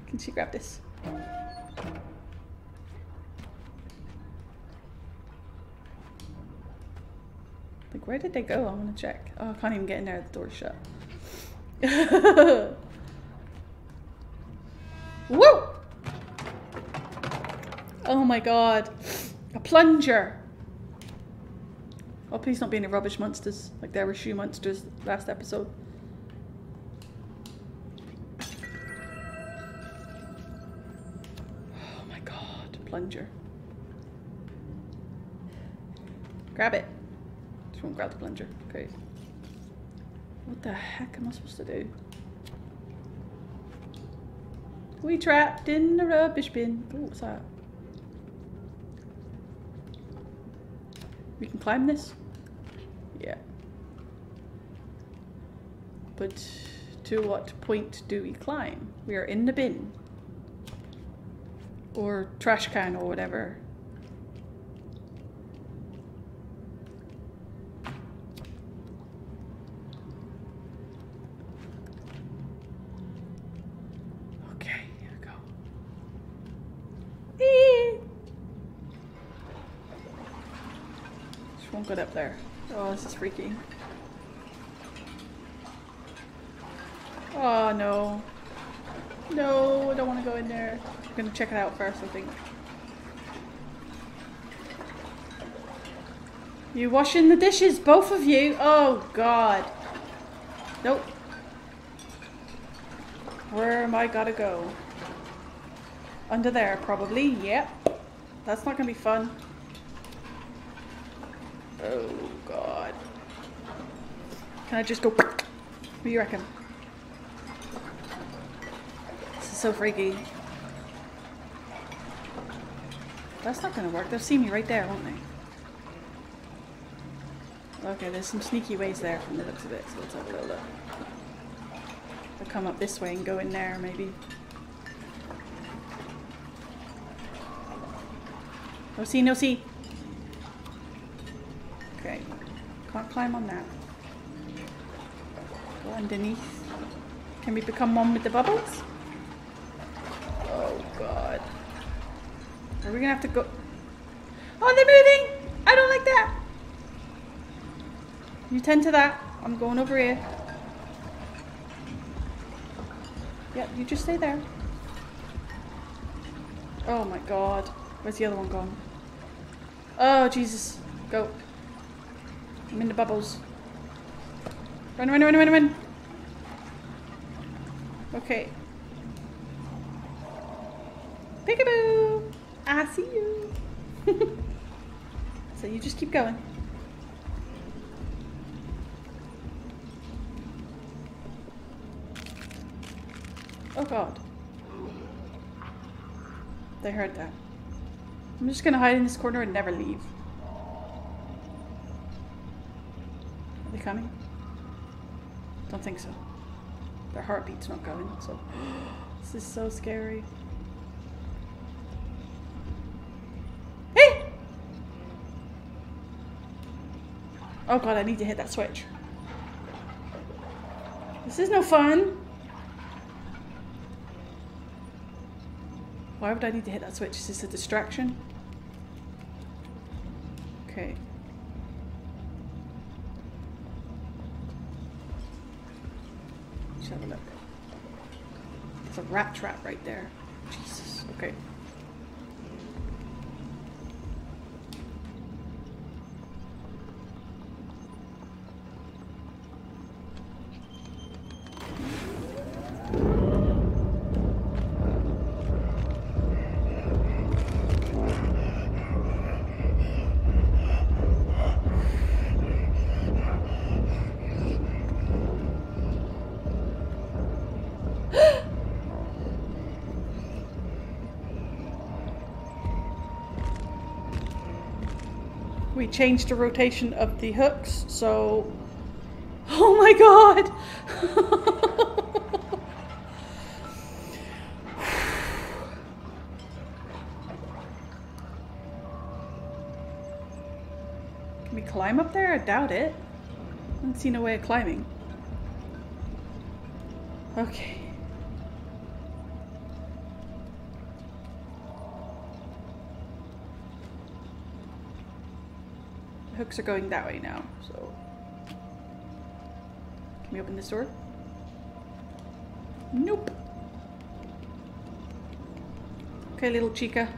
Can she grab this? Like, where did they go? I want to check. Oh, I can't even get in there. The door's shut. Woo! Oh my god. A plunger. Oh, please don't be any rubbish monsters like there were shoe monsters last episode. Oh my god, plunger. Grab it. Just won't grab the plunger. Great. What the heck am I supposed to do? We trapped in the rubbish bin. Oh, what's that? We can climb this? Yeah. But to what point do we climb? We are in the bin. Or trash can or whatever. Just up there. Oh, this is freaky. Oh no. No, I don't want to go in there. I'm gonna check it out first, I think. You washing the dishes, both of you? Oh god. Nope. Where am I gotta go? Under there, probably. Yep. That's not gonna be fun. Oh god. Can I just go? What do you reckon? This is so freaky. That's not gonna work. They'll see me right there, won't they? Okay, there's some sneaky ways there from the looks of it, so let's have a little look. I'll come up this way and go in there, maybe. No see, no see. Okay. Can't climb on that. Underneath. Can we become one with the bubbles? Oh god. Are we gonna have to go? Oh, they're moving! I don't like that! You tend to that. I'm going over here. Yep, you just stay there. Oh my god. Where's the other one gone? Oh, Jesus. Go. I'm in the bubbles. Run, run, run, run, run. Okay. Peekaboo! I see you. so you just keep going. Oh god. They heard that. I'm just gonna hide in this corner and never leave. Are they coming? Don't think so. Heartbeat's not going, so. this is so scary. Hey! Oh god, I need to hit that switch. This is no fun. Why would I need to hit that switch? Is this a distraction? Okay. Let's have a look. There's a rat trap right there. Jesus. Okay. Changed the rotation of the hooks, so... Oh my god! Can we climb up there? I doubt it. I haven't seen a way of climbing. Okay. The hooks are going that way now, so. Can we open this door? Nope. Okay, little chica.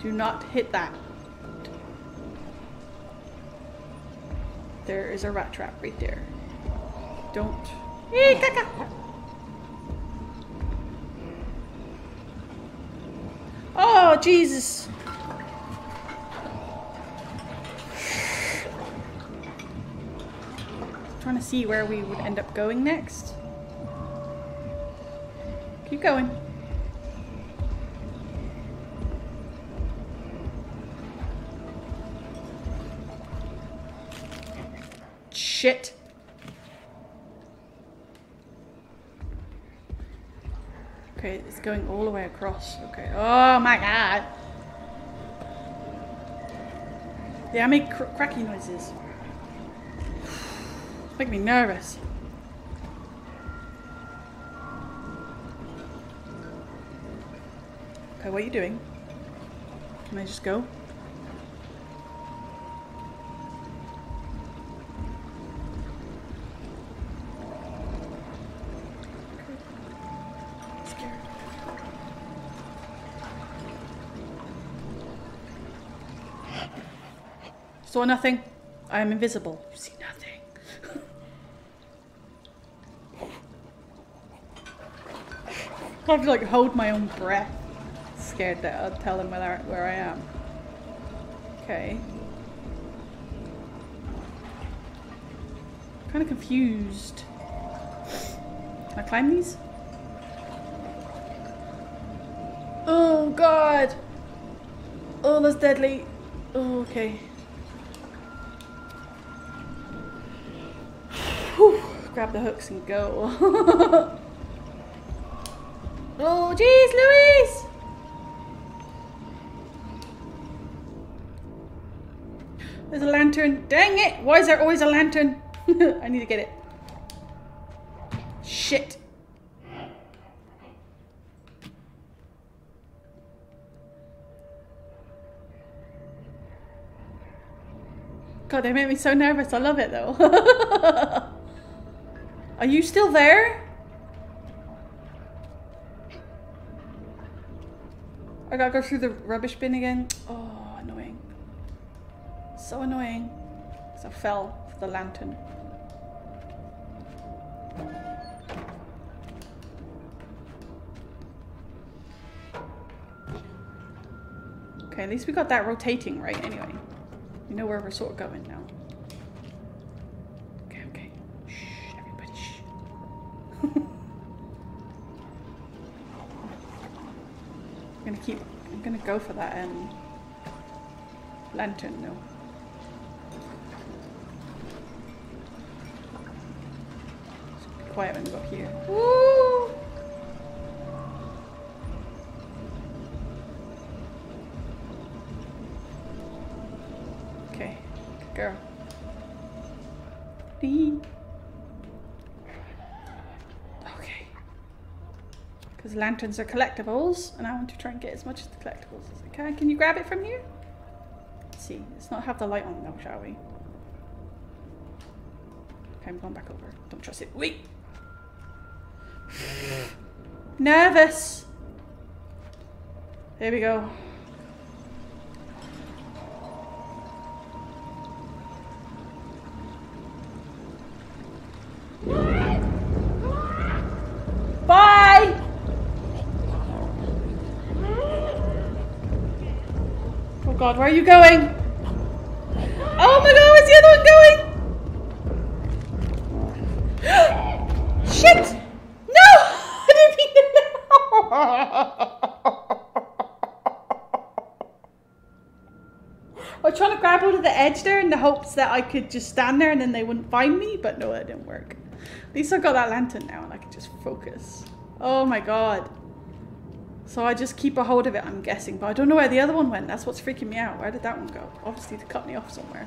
Do not hit that. There is a rat trap right there. Don't. Hey, caca! Oh, Jesus! trying to see where we would end up going next. Keep going. Shit. Okay, it's going all the way across. Okay. Oh my god. Yeah, I make cr cracky noises. Make me nervous. Okay, what are you doing? Can I just go? Saw nothing. I am invisible. I have to like hold my own breath. Scared that I'll tell him where, I, where I am. Okay. Kind of confused. Can I climb these? Oh god! Oh, that's deadly. Oh, okay. Whew. Grab the hooks and go. oh, Louise! There's a lantern. Dang it! Why is there always a lantern? I need to get it. Shit. God, they make me so nervous. I love it though. Are you still there? I gotta go through the rubbish bin again. Oh, annoying. So annoying. Because I fell for the lantern. Okay, at least we got that rotating right anyway. We know where we're sort of going now. Okay, okay. Shh, everybody, shh. I'm gonna keep, I'm go for that um, lantern though. Quiet when we go here. Woo! Lanterns are collectibles, and I want to try and get as much of the collectibles as I can. Can you grab it from here? Let's see. Let's not have the light on though, shall we? Okay, I'm going back over. Don't trust it. Wait! Nervous! Here we go. Bye! Oh god, where are you going? Oh my god, where's the other one going? Shit! No! I didn't mean I was trying to grab onto the edge there in the hopes that I could just stand there and then they wouldn't find me, but no, it didn't work. At least I've got that lantern now and I can just focus. Oh my god. So I just keep a hold of it, I'm guessing. But I don't know where the other one went. That's what's freaking me out. Where did that one go? Obviously to cut me off somewhere.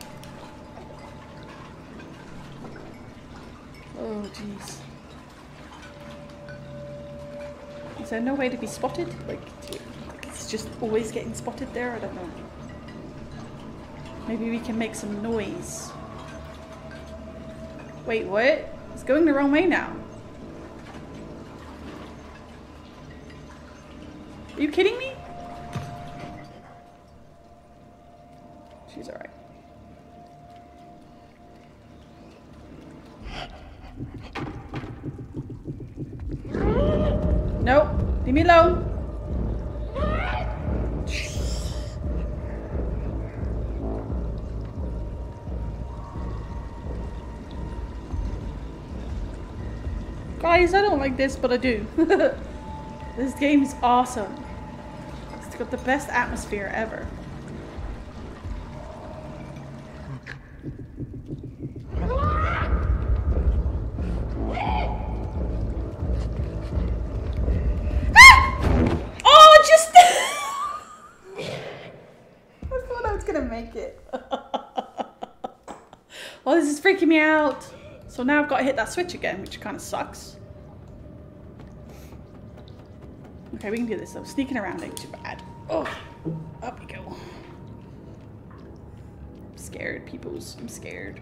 Oh, jeez. Is there no way to be spotted? Like, like, it's just always getting spotted there? I don't know. Maybe we can make some noise. Wait, what? It's going the wrong way now. You kidding me? She's alright. Nope. Leave me alone. Guys, I don't like this, but I do. this game's awesome. It's got the best atmosphere ever. Ah! Oh, oh, this is freaking me out. So now I've got to hit that switch again, which kind of sucks. Okay, we can do this though. Sneaking around ain't too bad. Oh, up we go. I'm peoples. I'm scared.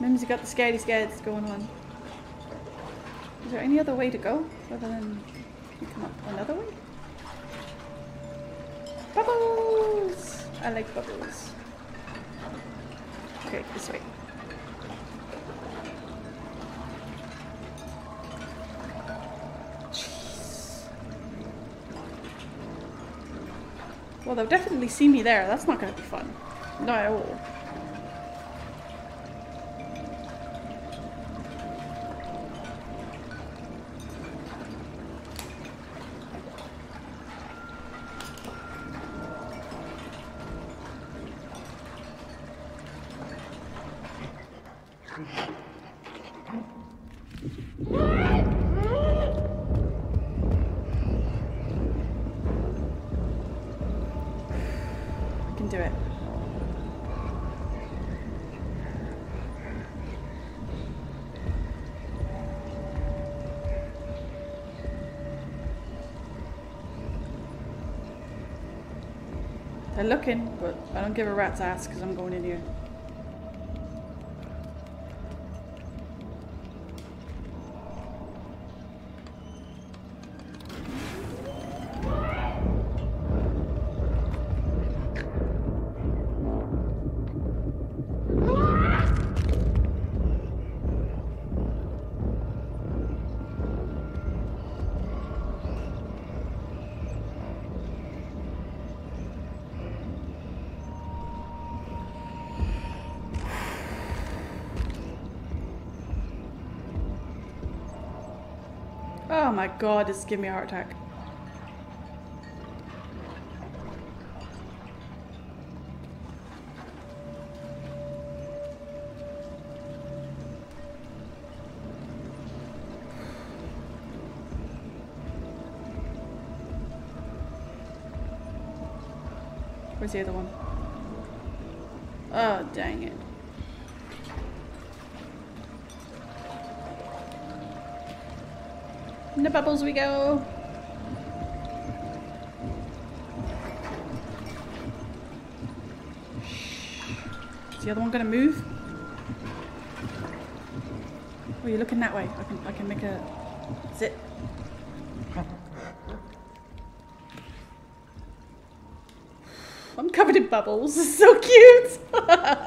Mimzie got the scaredy scares going on. Is there any other way to go other than come up another way? Bubbles! I like bubbles. Okay, this way. Jeez. Well, they'll definitely see me there. That's not going to be fun. Not at all. They're looking, but I don't give a rat's ass because I'm going in here. God, this is giving me a heart attack. Where's the other one? Oh, dang it. In the bubbles we go. Is the other one gonna move? Oh, you're looking that way. I can I can make a zip. I'm covered in bubbles. So cute.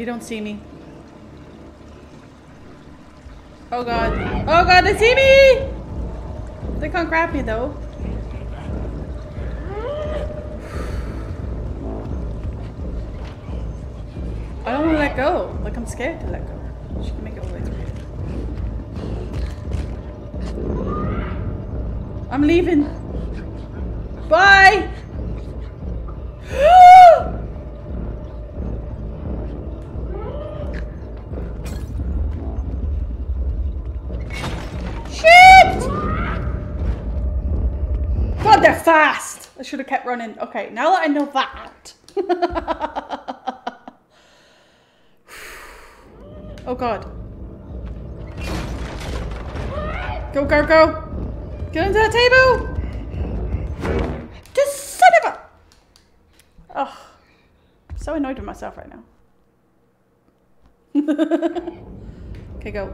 You don't see me. Oh god. Oh god, they see me! They can't grab me though. I don't want to let go. Like I'm scared to let go. She can make it all the way through. I'm leaving. Bye! Should have kept running. Okay, now that I know that. oh god. Go, go, go! Get into the table! This son of a... Oh, I'm so annoyed with myself right now. okay, go.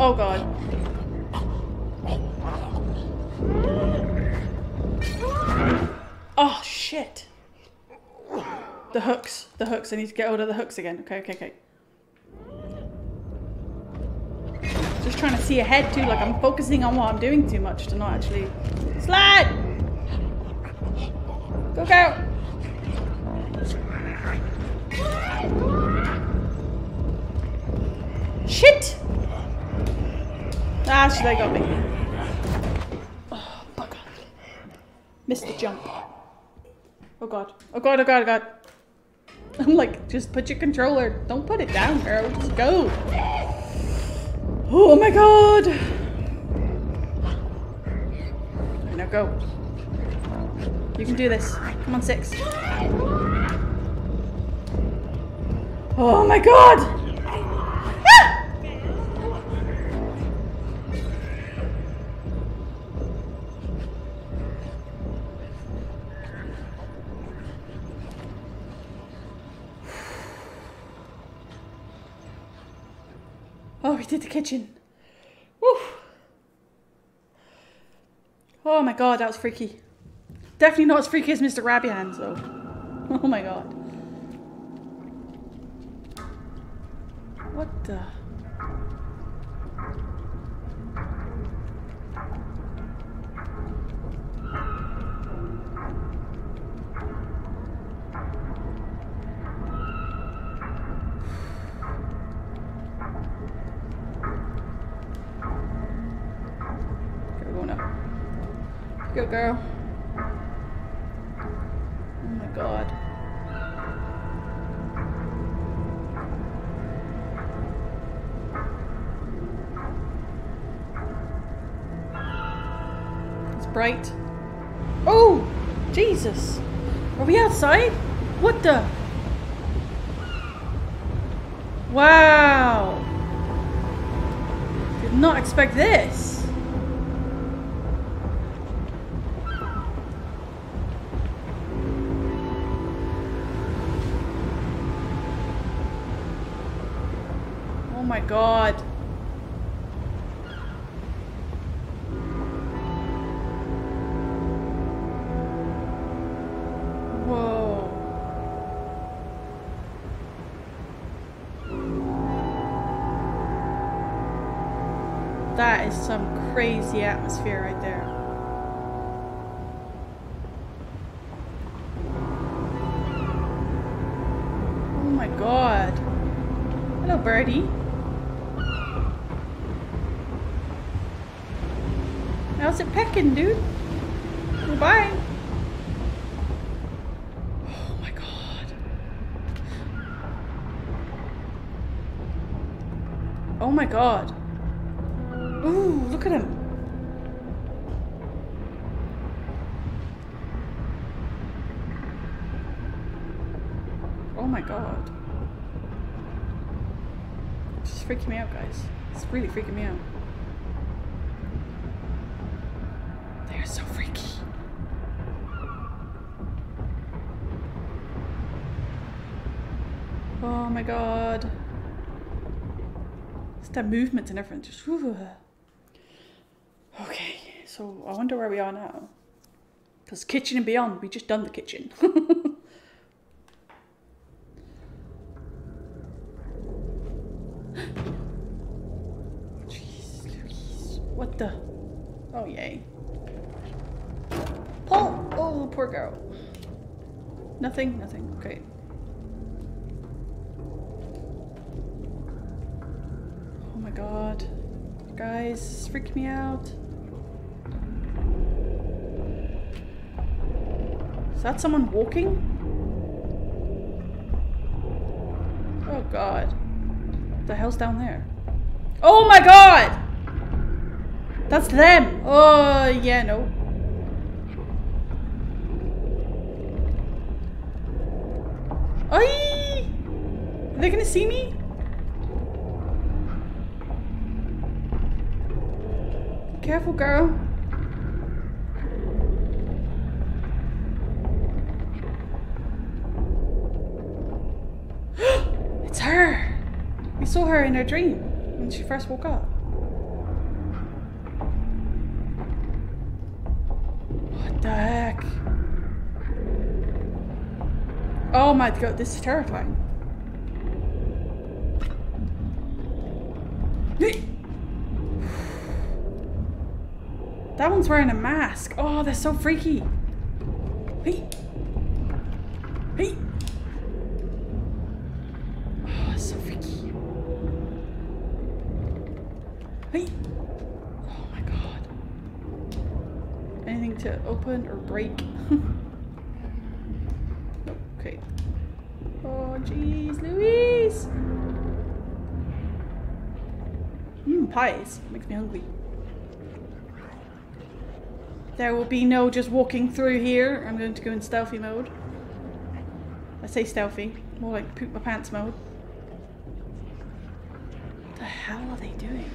Oh god. Oh shit. The hooks. The hooks. I need to get hold of the hooks again. Okay, okay, okay. Just trying to see ahead too, like I'm focusing on what I'm doing too much to not actually slide. Go go. Shit. Ah, they got me. Oh, bugger. Missed the jump. Oh god. Oh god, oh god, oh god. I'm like, just put your controller. Don't put it down, girl. Just go. Oh my god. Now go. You can do this. Come on, six. Oh my god! Oh, we did the kitchen. Woo. Oh my god, that was freaky. Definitely not as freaky as Mr. Grabby Hands, though. Oh my god. What the? Go, going up. Go, girl. Oh my god. It's bright. Oh! Jesus! Are we outside? What the? Wow! Did not expect this. My god. Whoa. That is some crazy atmosphere god. Ooh, look at him. Oh my god. Is freaking me out, guys. It's really freaking me out. They are so freaky. Oh my god. That movement and everything. Just. whew. Okay, so I wonder where we are now. Because kitchen and beyond, we just done the kitchen. What the? Oh, yay. Paul! Oh, poor girl. Nothing? Nothing. Okay. God. Guys, freak me out. Is that someone walking? Oh god. What the hell's down there? Oh my god! That's them! Oh, yeah, no. Are they gonna see me? Careful, girl. it's her! We saw her in her dream when she first woke up. What the heck? Oh my god, this is terrifying. That one's wearing a mask. Oh, that's so freaky. Hey. Hey. Oh, so freaky. Hey. Oh my god. Anything to open or break? okay. Oh, jeez, Louise. Mmm, pies. Makes me hungry. There will be no just walking through here. I'm going to go in stealthy mode. I say stealthy. More like poop my pants mode. What the hell are they doing?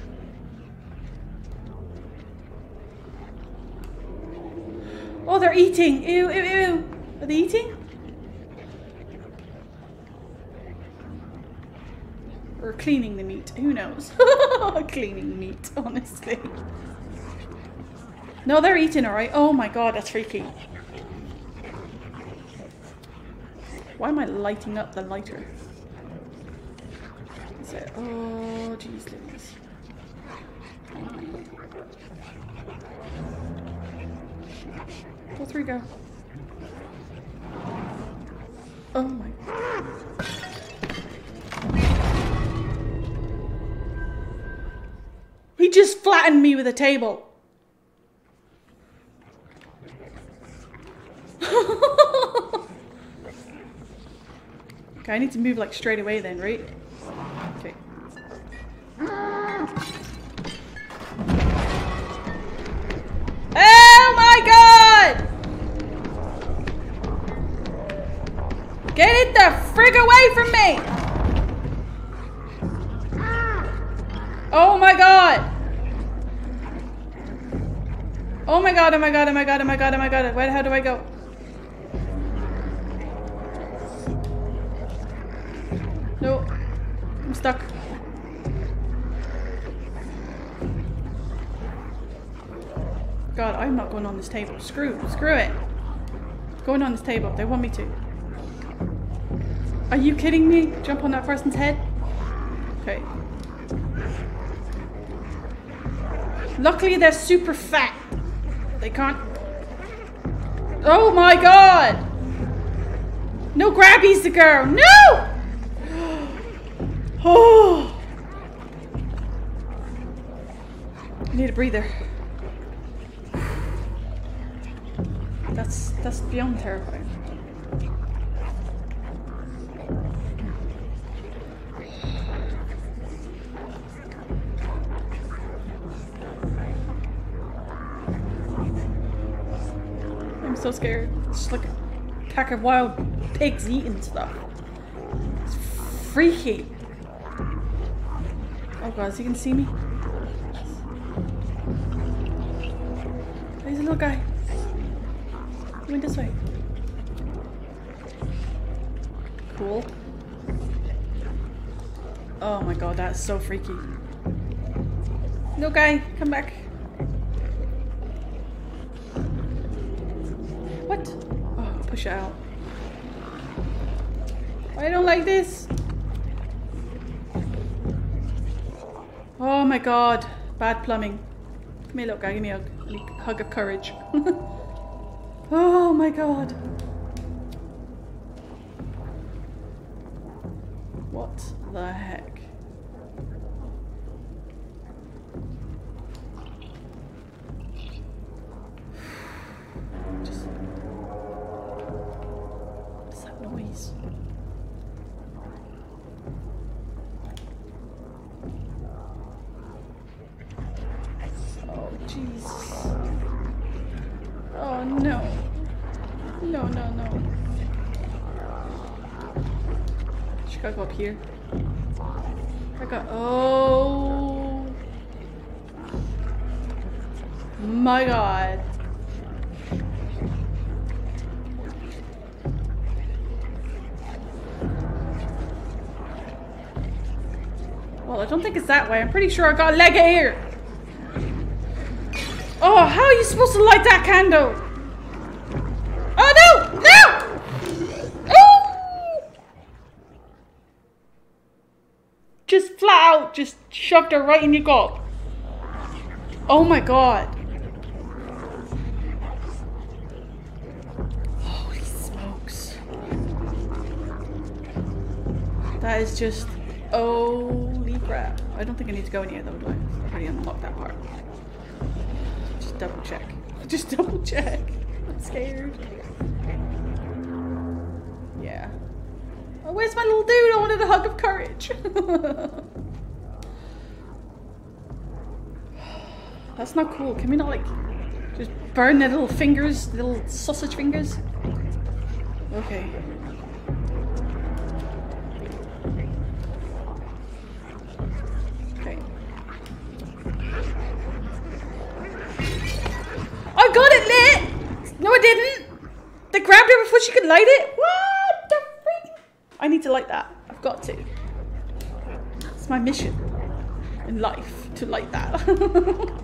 Oh, they're eating! Ew, ew, ew! Are they eating? Or cleaning the meat. Who knows? cleaning meat, honestly. No, they're eating alright. Oh my god, that's freaky. Why am I lighting up the lighter? Is it? Oh, jeez Louise. All three go. Oh my. He just flattened me with a table. Okay, I need to move like straight away then, right? Okay. Oh my god! Get it the frig away from me! Oh my god! Oh my god, oh my god, oh my god, oh my god, oh my god. Where, how do I go? Stuck. God, I'm not going on this table. Screw, screw it. Going on this table. They want me to. Are you kidding me? Jump on that person's head? Okay. Luckily they're super fat. They can't... Oh my god! No grabbies the girl. No! Oh! Need a breather. That's that's beyond terrifying. I'm so scared. It's like a pack of wild pigs eating stuff. It's freaky. God, is he gonna see me? There's a little guy. Going this way. Cool. Oh my god, that's so freaky. No guy, come back. God, bad plumbing. Come here, little guy, give me a hug of courage. oh my god. Here? I got. Oh. My god. Well, I don't think it's that way. I'm pretty sure I got a leg here. Oh, how are you supposed to light that candle? Oh no! No! Oh! Just flat out, just shoved her right in your gob. Oh my god. Holy smokes. That is just holy crap. I don't think I need to go in here though, do I? I've already unlocked that part. Just double check. Just double check. I'm scared. Yeah. Oh where's my little dude? I wanted a hug of courage. Not cool. Can we not like just burn their little fingers, little sausage fingers? Okay. Okay. I got it lit! No, I didn't! They grabbed her before she could light it? What the freak? I need to light that. I've got to. It's my mission in life to light that.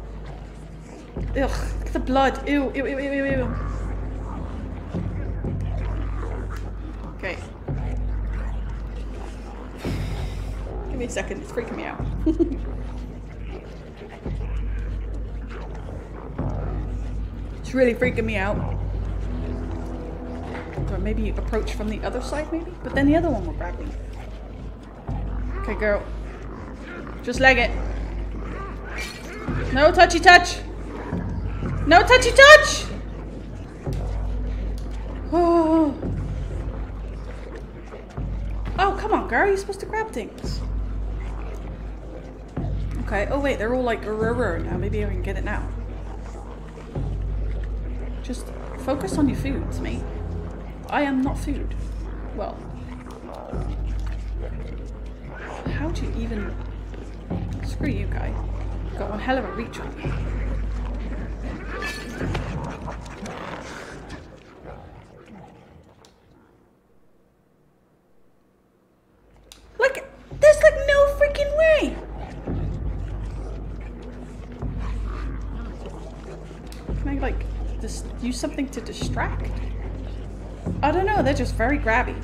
Ugh, look at the blood. Ew, ew, ew, ew, ew, ew. Okay. Give me a second, it's freaking me out. it's really freaking me out. Or maybe approach from the other side, maybe? But then the other one will grab me. Okay, girl. Just leg it. No touchy touch. No touchy touch! Oh. Oh, come on, girl. You're supposed to grab things. Okay. Oh, wait. They're all like now. Maybe I can get it now. Just focus on your foods, mate. I am not food. Well. How do you even... Screw you, guy. Got one hell of a reach on you. Like, there's like no freaking way! Can I like just use something to distract? I don't know, they're just very grabby.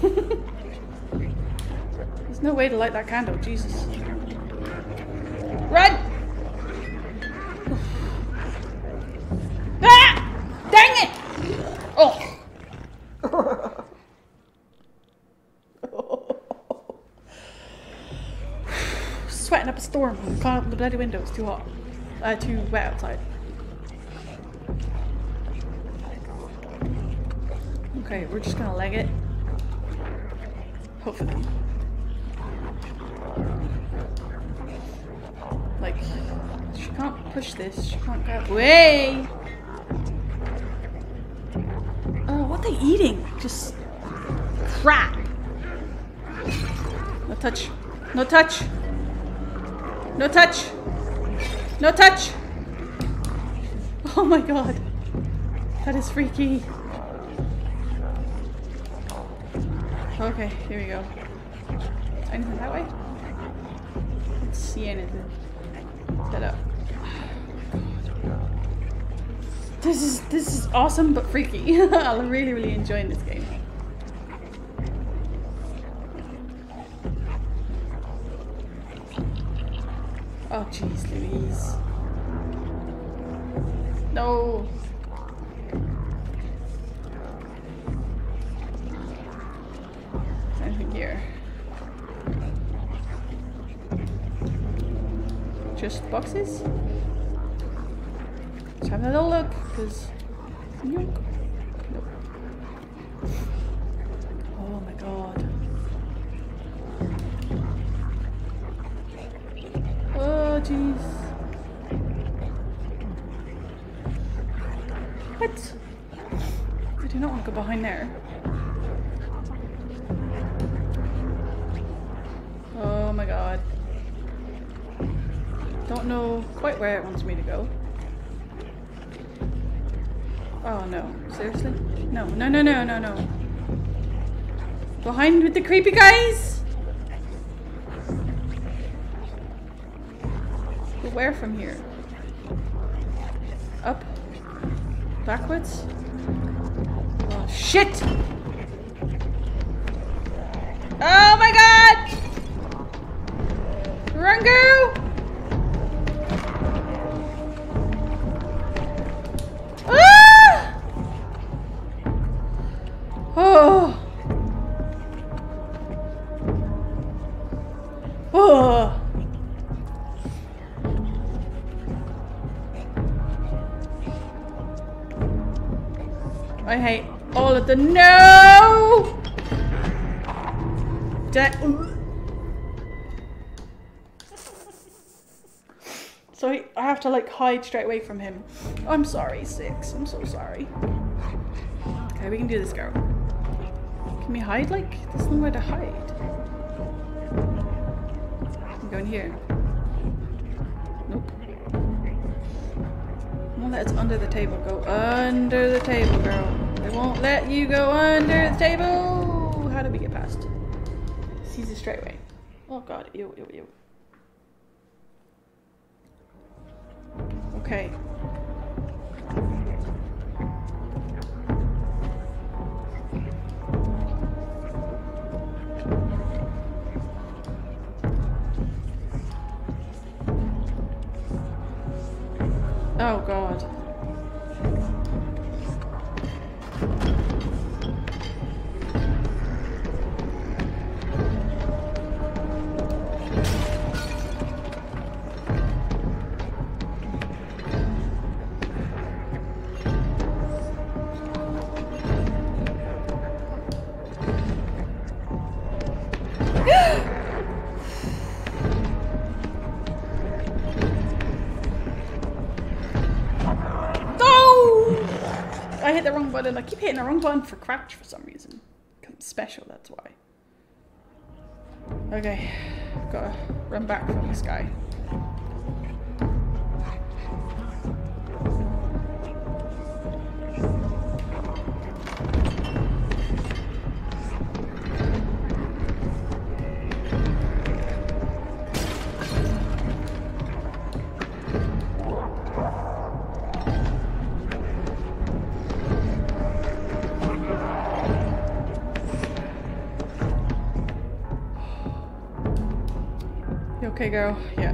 There's no way to light that candle, Jesus. Run! ah! Dang it! Oh! Sweating up a storm. Can't open the bloody window, it's too hot. Uh, too wet outside. Okay, we're just gonna leg it. Hopefully. Like, she can't push this. She can't grab. Way! Oh, what they eating? Just crap. No touch. No touch. No touch. No touch. Oh my god. That is freaky. Okay, here we go. Anything that way? Let's see anything. Set up. This is this is awesome but freaky. I'm really really enjoying this game. Just With the creepy guys? But where from here? Up? Backwards? Oh shit! The no. Da- so he, I have to like hide straight away from him. I'm sorry, six. I'm so sorry. Okay, we can do this, girl. Can we hide? Like, there's nowhere to hide. I'm going here. Nope. Let us under the table. Go under the table, girl. Won't let you go under the table. How do we get past? Sees it straight away. Oh god, ew, ew, ew. Okay. Wrong button. I keep hitting the wrong button for crouch for some reason. I'm special, that's why. Okay, gotta run back from this guy. Okay, girl? Yeah.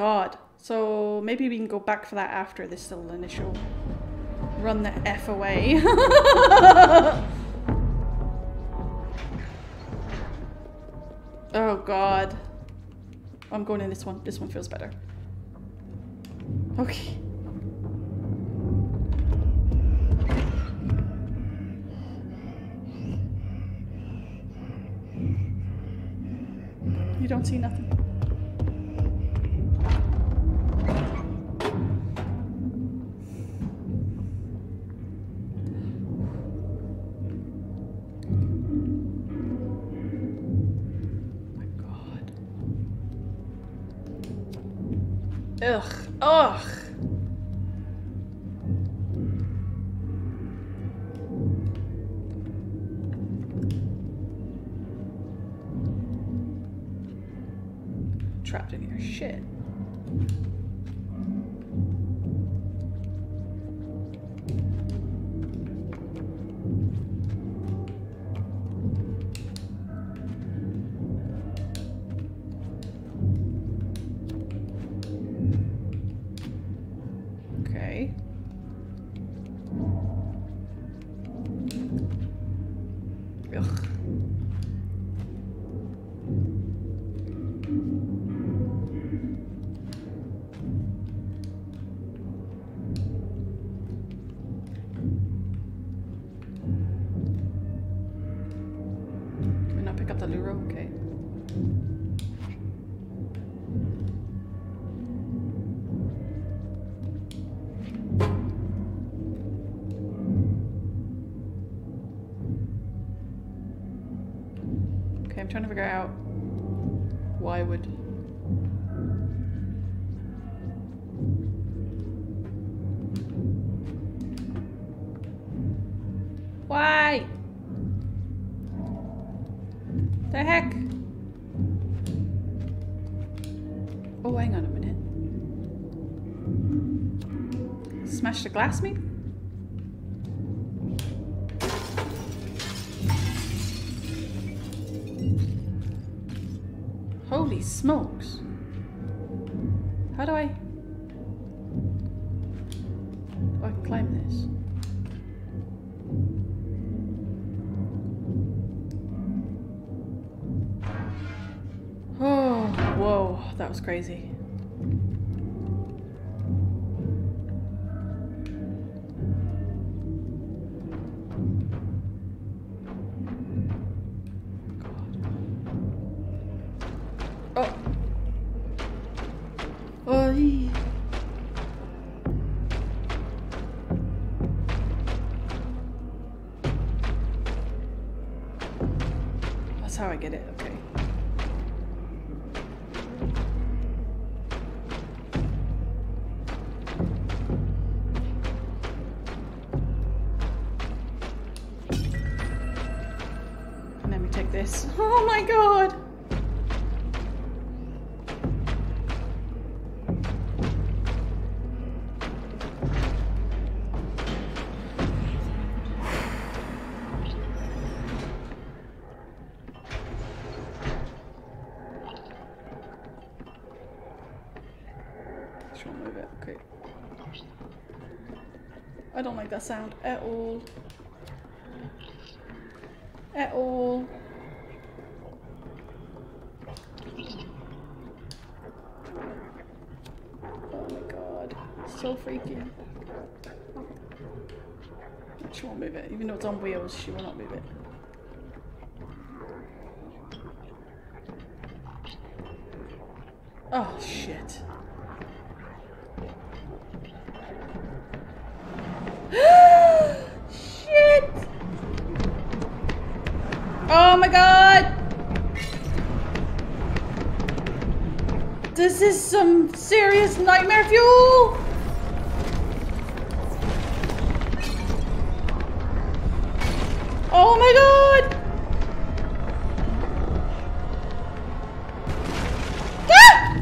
God. So maybe we can go back for that after this little initial run the F away. oh god. I'm going in this one. This one feels better. Okay. You don't see nothing. Ugh. Ugh. Trapped in here. Shit. classmate? Holy smokes. How do I... Do I climb this? Oh, whoa, that was crazy. Like that sound at all. At all. Oh my god. So freaky. She won't move it. Even though it's on wheels, she will not move it. Oh shit. Shit! Oh my god! This is some serious nightmare fuel! Oh my god! Ah!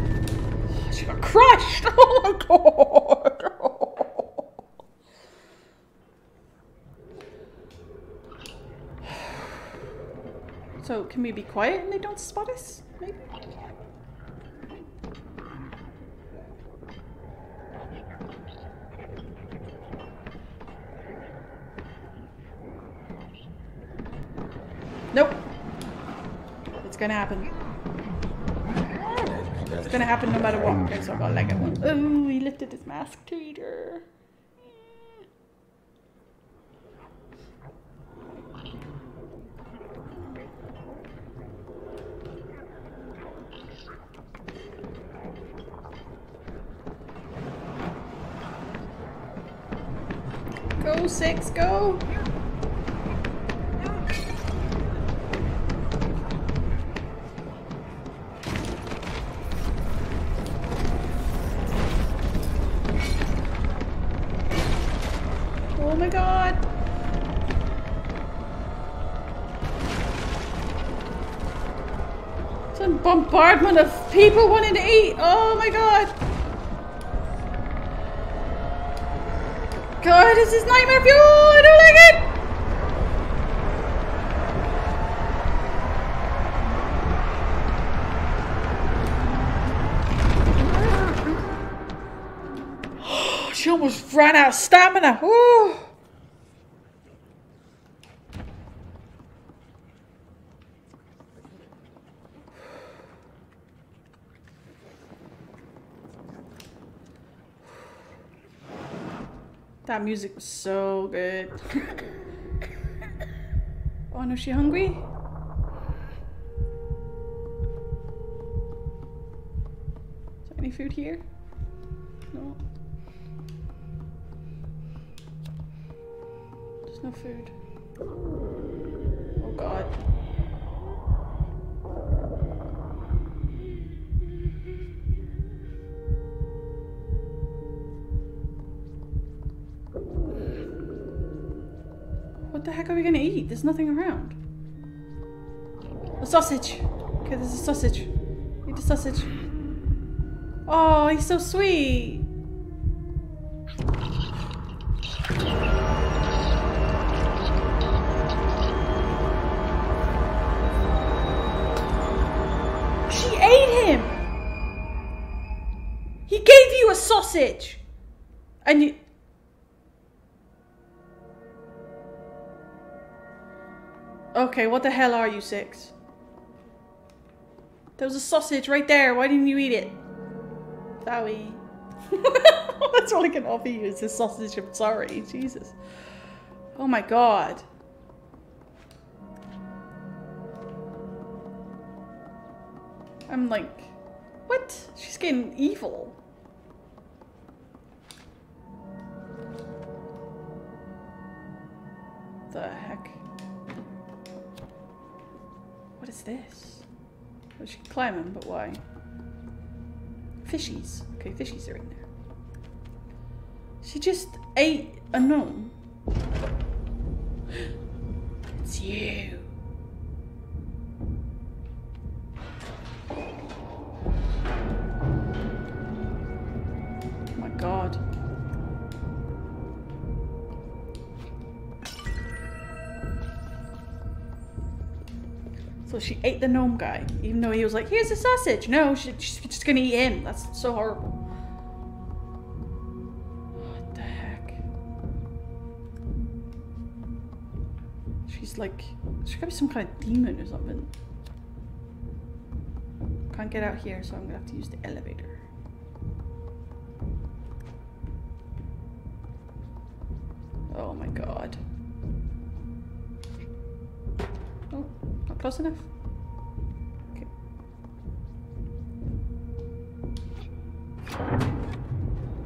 She got crushed! Oh my god! So can we be quiet and they don't spot us? Maybe? Nope. It's gonna happen. It's gonna happen no matter what. Okay, so I got at one. Oh, he lifted his mask, Peter. Go, six, go! Oh my god! It's a bombardment of people wanting to eat! Oh my god! God, this is nightmare fuel! I don't like it! she almost ran out of stamina. Ooh. That music was so good. oh no, she hungry? There's nothing around. A sausage. Okay, there's a sausage. Eat the sausage. Oh, he's so sweet. Okay, what the hell are you, Six? There was a sausage right there. Why didn't you eat it? Sorry. That's all I can offer you is this sausage. I'm sorry. Jesus. Oh my god. I'm like, what? She's getting evil. The heck? This? Well, she climb them, but why? Fishies. Okay, fishies are in there. She just ate a Nome. It's you. She ate the Nome guy, even though he was like, here's a sausage. No, she, she's just gonna eat him. That's so horrible. What the heck? She's like, she's gotta be some kind of demon or something. Can't get out here, so I'm gonna have to use the elevator. Oh my god. Oh, not close enough.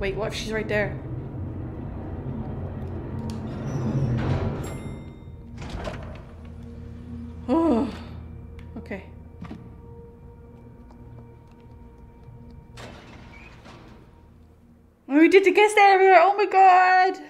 Wait, what if she's right there? Oh, okay. We did the guest area! Oh my god!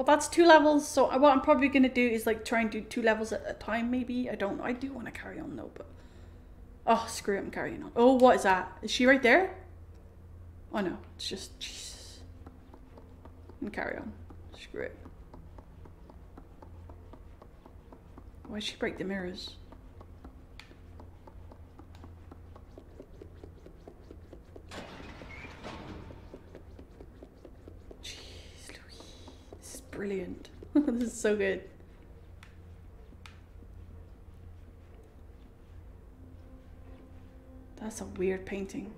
Well, that's two levels. So what I'm probably going to do is like try and do two levels at a time, maybe. I don't. I do want to carry on though, but... Oh, screw it. I'm carrying on. Oh, what is that? Is she right there? Oh, no. It's just... Jesus. And carry on. Screw it. Why'd she break the mirrors? Jeez Louise. This is brilliant. this is so good. That's a weird painting.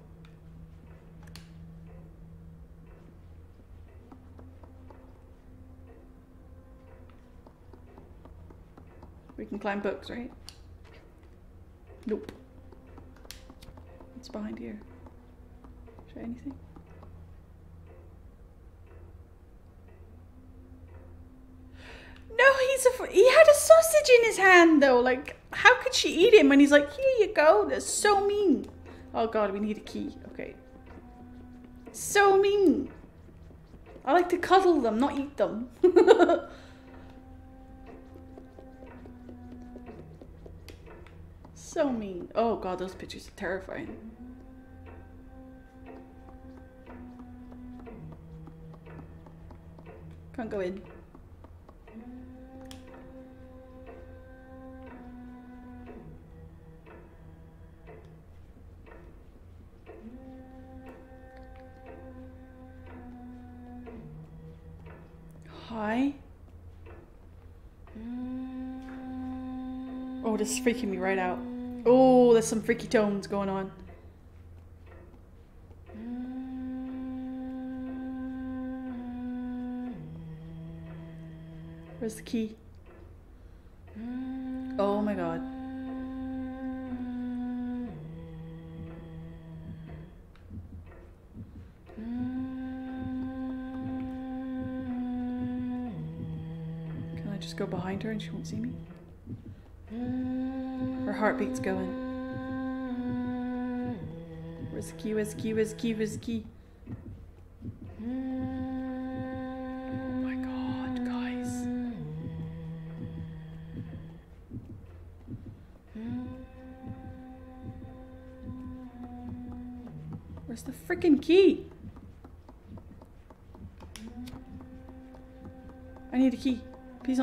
We can climb books, right? Nope. What's behind here? Is there anything? He had a sausage in his hand though. Like, how could she eat him? And he's like, "Here you go." That's so mean. Oh god, we need a key. Okay. So mean. I like to cuddle them, not eat them. so mean. Oh god, those pictures are terrifying. Can't go in. Hi. Mm. Oh, this is freaking me right out. Oh, there's some freaky tones going on. Mm. Where's the key? Her and she won't see me? Her heartbeat's going. Where's the key? Where's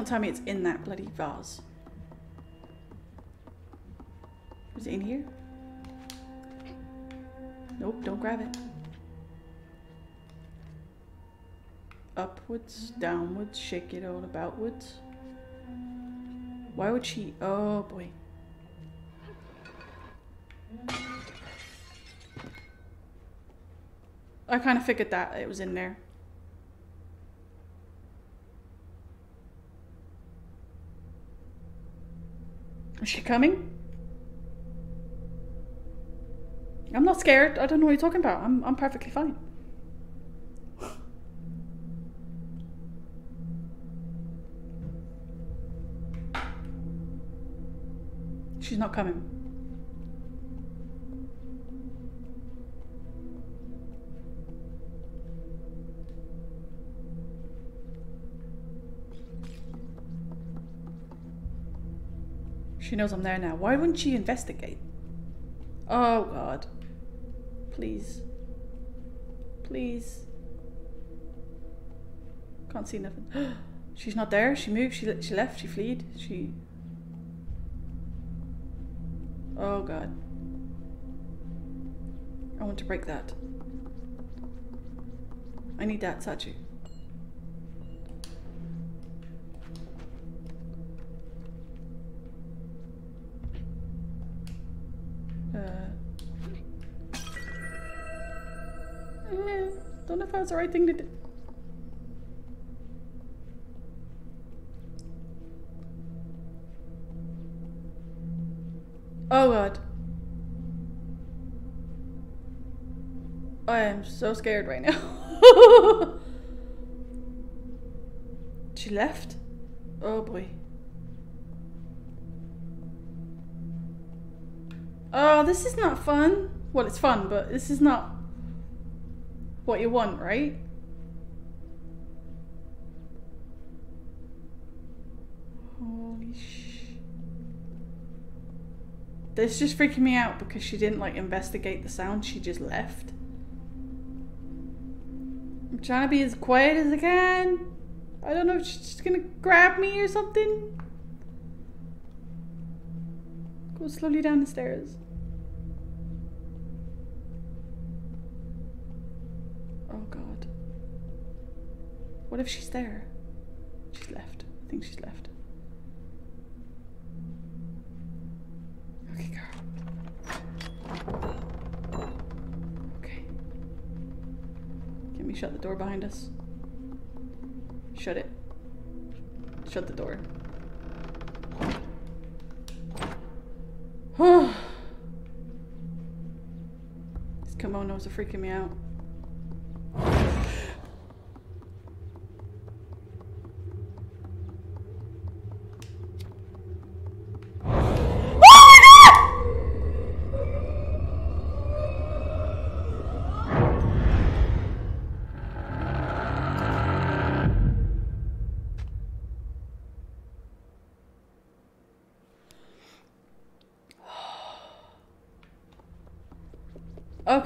tell me it's in that bloody vase. Is it in here? Nope, don't grab it. Upwards, downwards, shake it all aboutwards. Why would she? Oh boy. I kind of figured that it was in there. Is she coming? I'm not scared. I don't know what you're talking about. I'm, I'm perfectly fine. She's not coming. She knows I'm there now. Why wouldn't she investigate? Oh god. Please. Please. Can't see nothing. She's not there. She moved. She she left. She fled. She. Oh god. I want to break that. I need that statue. Don't know that's the right thing to do. Oh god. I am so scared right now. she left? Oh boy. Oh, this is not fun. Well, it's fun, but this is not what you want, right? Holy sh... This just freaking me out because she didn't like investigate the sound, she just left. I'm trying to be as quiet as I can. I don't know if she's just gonna grab me or something. Go slowly down the stairs. What if she's there? She's left. I think she's left. Okay, girl. Okay. Can we shut the door behind us? Shut it. Shut the door. These kimonos are freaking me out.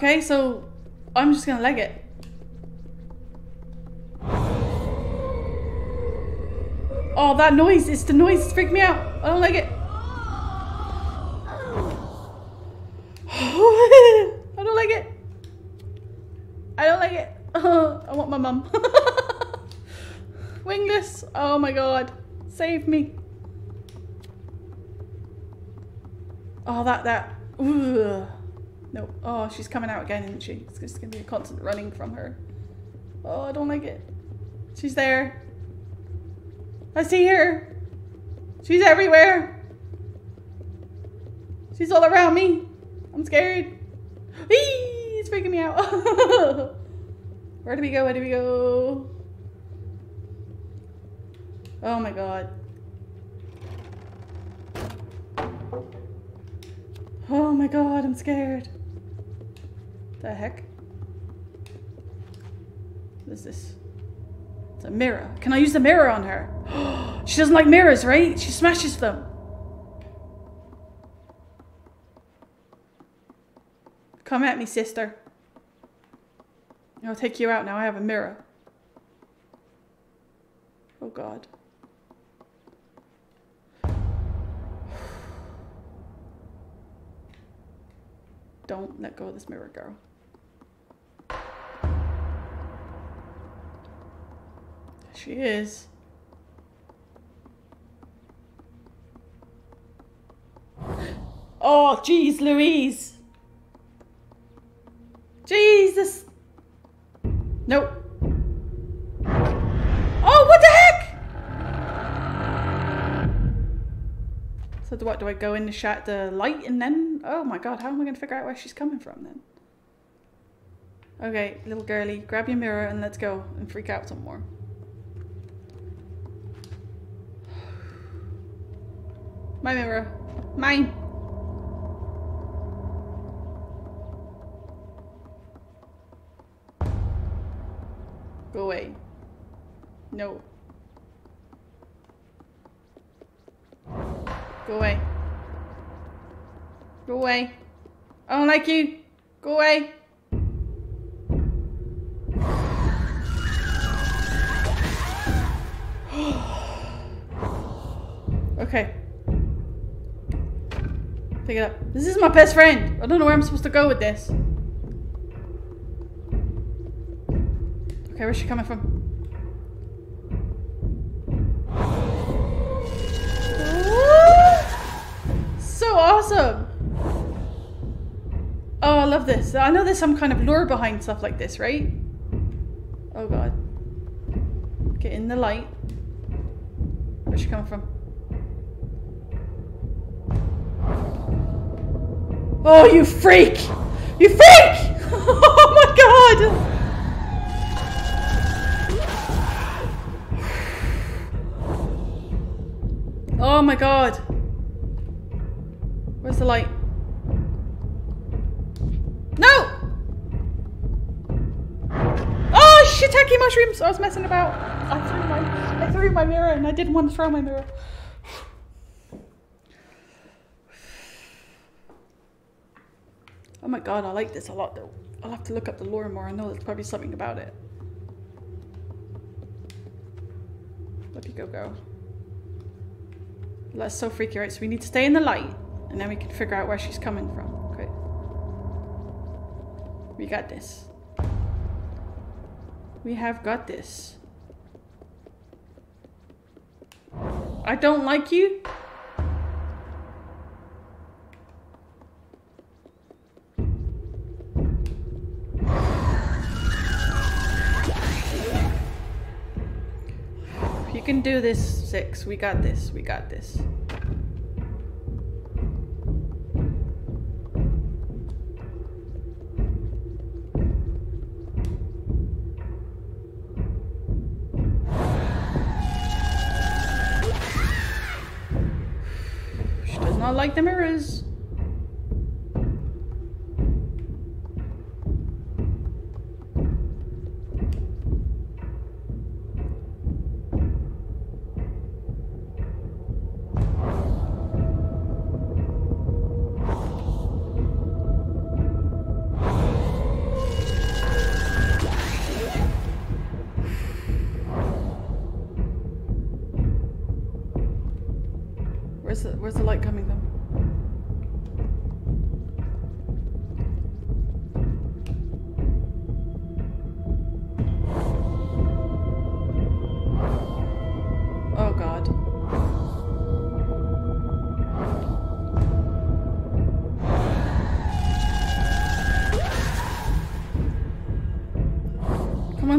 Okay, so I'm just gonna leg it. Oh, that noise! It's the noise! It's freaked me out! I don't like it! I don't like it! I don't like it! I want my mum. Wingless! Oh my god. Save me. Oh, that, that. Ugh. Nope. Oh, she's coming out again, isn't she? It's just gonna be a constant running from her. Oh, I don't like it. She's there. I see her. She's everywhere. She's all around me. I'm scared. Eee, it's freaking me out. Where do we go? Where do we go? Oh my god. Oh my god, I'm scared. The heck? What is this? It's a mirror. Can I use the mirror on her? she doesn't like mirrors, right? She smashes them. Come at me, sister. I'll take you out now. I have a mirror. Oh, God. Don't let go of this mirror, girl. She is. Oh, jeez, Louise. Jesus. Nope. Oh, what the heck? So do what? Do I go in the shot the light and then? Oh my god, how am I going to figure out where she's coming from then? Okay, little girly, grab your mirror and let's go and freak out some more. My mirror. Mine. Go away. No. Go away. Go away. I don't like you. Go away. okay. Pick it up. This is my best friend. I don't know where I'm supposed to go with this. Okay, where's she coming from? so awesome! Oh, I love this. I know there's some kind of lore behind stuff like this, right? Oh god. Get in the light. Where's she coming from? Oh, you freak! You freak! oh my god! Oh my god. Where's the light? No! Oh, shiitake mushrooms! I was messing about. I threw my I threw my mirror and I didn't want to throw my mirror. Oh my god, I like this a lot though. I'll have to look up the lore more. I know there's probably something about it. Let me go go. That's so freaky, right? So we need to stay in the light and then we can figure out where she's coming from. Okay. We got this. We have got this. I don't like you. Can do this, Six. We got this. We got this. She does not like the mirrors.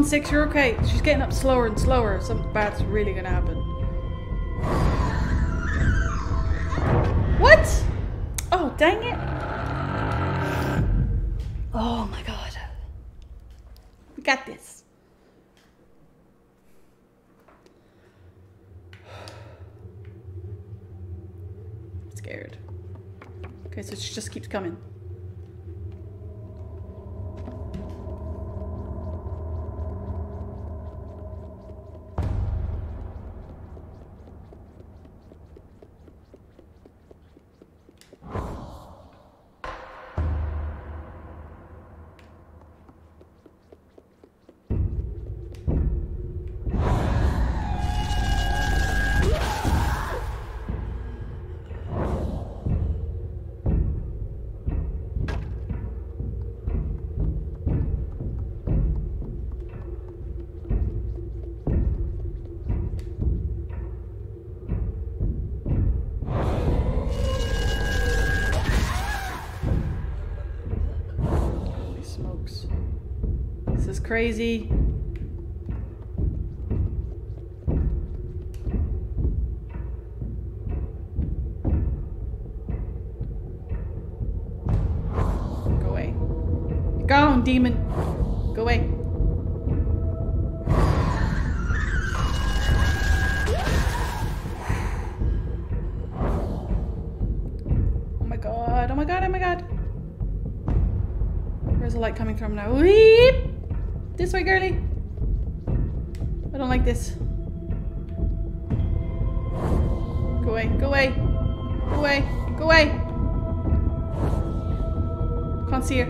Six, you're okay. She's getting up slower and slower. Something bad's really gonna happen. Crazy. Go away. Gone, demon. Go away. Oh my god, oh my god, oh my god. Where's the light coming from now? Weep! Way, girly. I don't like this. Go away, go away. Go away, go away. Can't see her.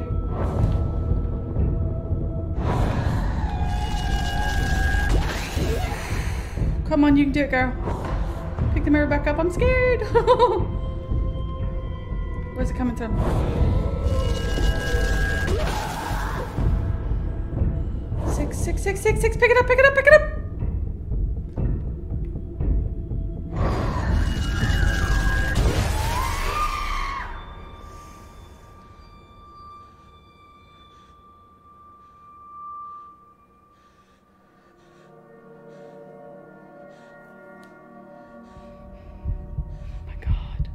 Come on, you can do it, girl. Pick the mirror back up. I'm scared. Where's it coming from? Six, six, six. Pick it up, pick it up, pick it up. Oh my god.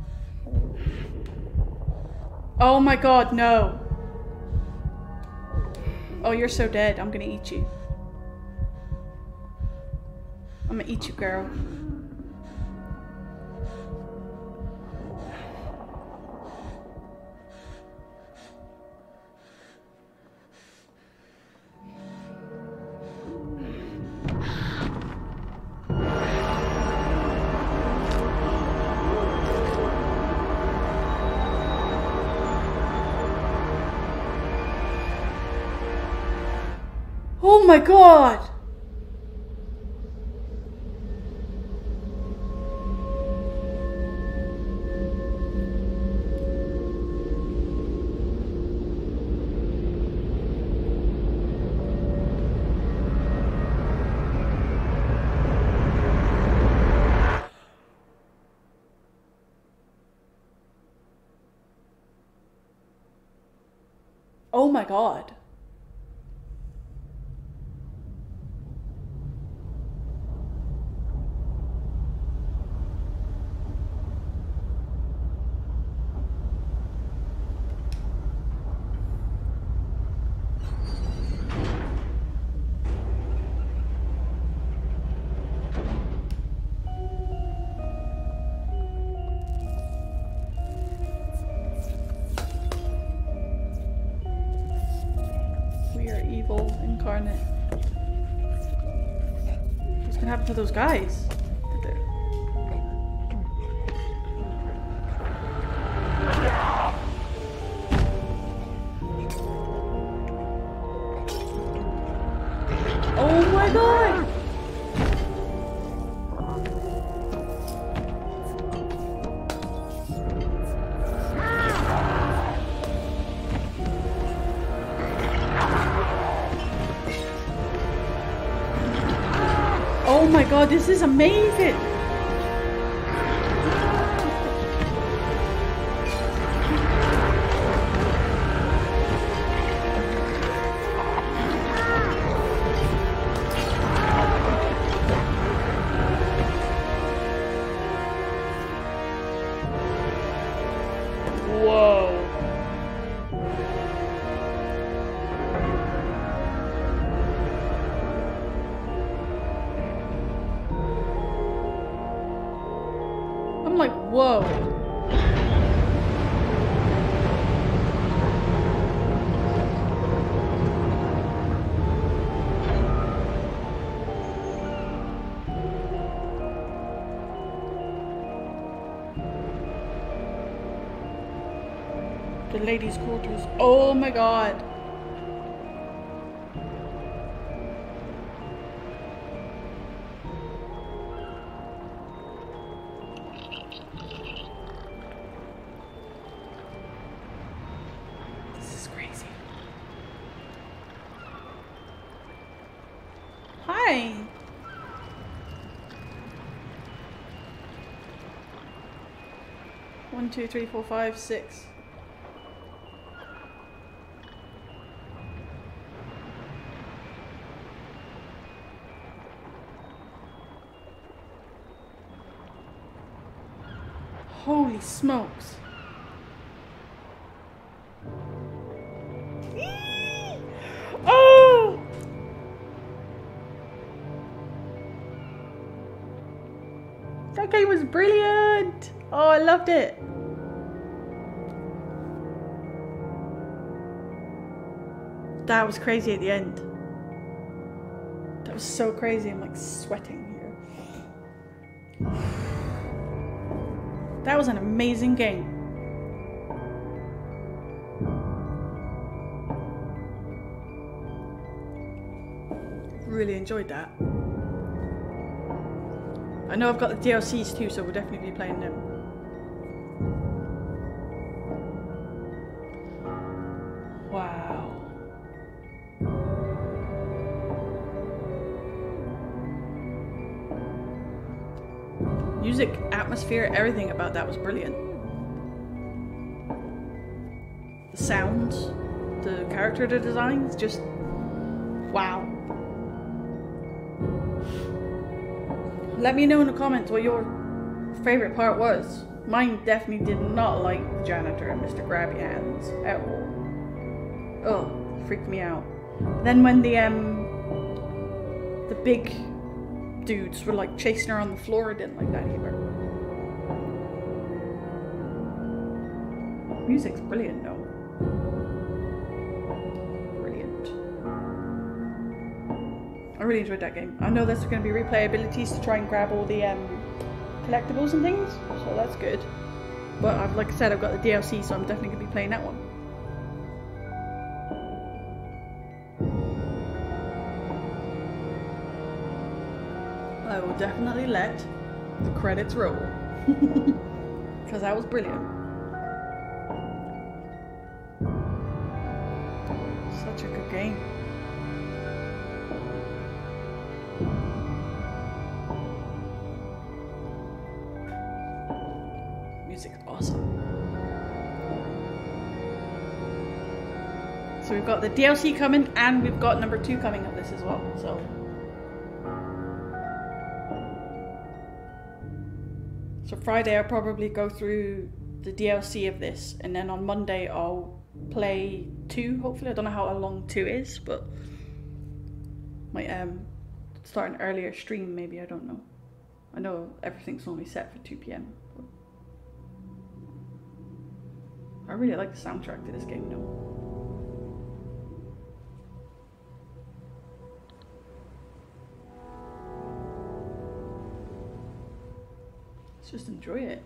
Oh my god, no. Oh, you're so dead. I'm gonna eat you. I'm gonna eat you, girl. Oh my god! God. Those guys? This is amazing! Oh my god. This is crazy. Hi. One, two, three, four, five, six. Smokes. Oh! That game was brilliant! Oh, I loved it. That was crazy at the end. That was so crazy. I'm like sweating here. That was an amazing game. Really enjoyed that. I know I've got the DLCs too, so we'll definitely be playing them. Atmosphere, everything about that was brilliant. The sounds, the character the designs, just wow. Let me know in the comments what your favorite part was. Mine definitely did not like the janitor and Mr. Grabby Hands at all. Oh, freaked me out. Then when the um the big dudes were like chasing her on the floor, I didn't like that either. Music's brilliant though. Brilliant. I really enjoyed that game. I know there's going to be replayabilities to try and grab all the um, collectibles and things, so that's good. But I've, like I said, I've got the DLC, so I'm definitely going to be playing that one. I will definitely let the credits roll. Because that was brilliant. We've got the DLC coming and we've got number two coming of this as well. So So Friday I'll probably go through the DLC of this and then on Monday I'll play two, hopefully. I don't know how long two is, but might um start an earlier stream maybe, I don't know. I know everything's only set for 2 p.m. I really like the soundtrack to this game though. Just enjoy it.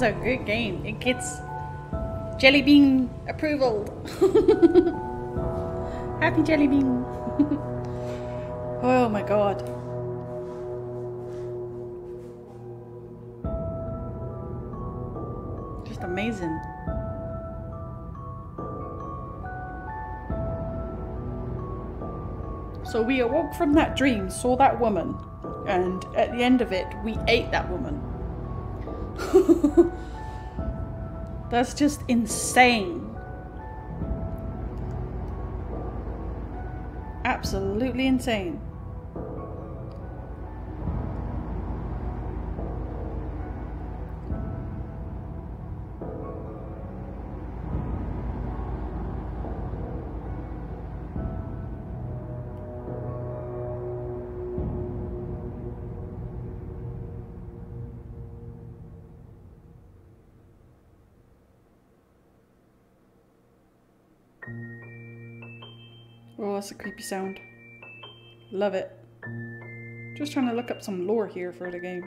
This a good game. It gets jelly bean approval. Happy jelly bean. oh my god. Just amazing. So we awoke from that dream, saw that woman, and at the end of it, we ate that woman. That's just insane. Absolutely insane. that's a creepy sound. Love it. Just trying to look up some lore here for the game.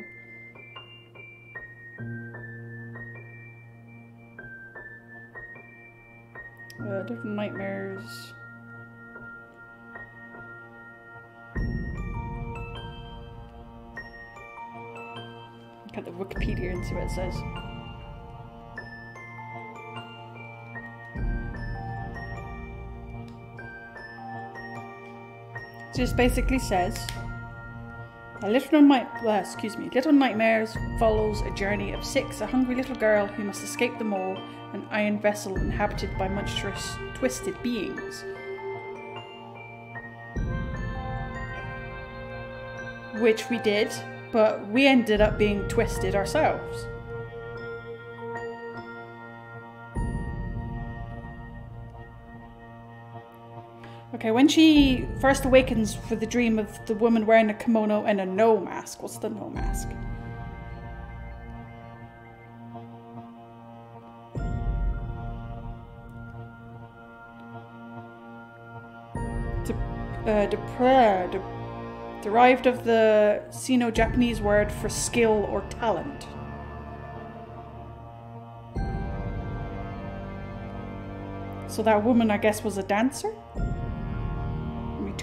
Uh, different nightmares. Look at the Wikipedia and see what it says. Just basically says a little night uh, excuse me, Little Nightmares follows a journey of six, a hungry little girl who must escape the Maw, an iron vessel inhabited by monstrous twisted beings. Which we did, but we ended up being twisted ourselves. Okay, when she first awakens for the dream of the woman wearing a kimono and a Noh mask. What's the Noh mask? De- uh, de- de- derived of the Sino-Japanese word for skill or talent. So that woman, I guess, was a dancer?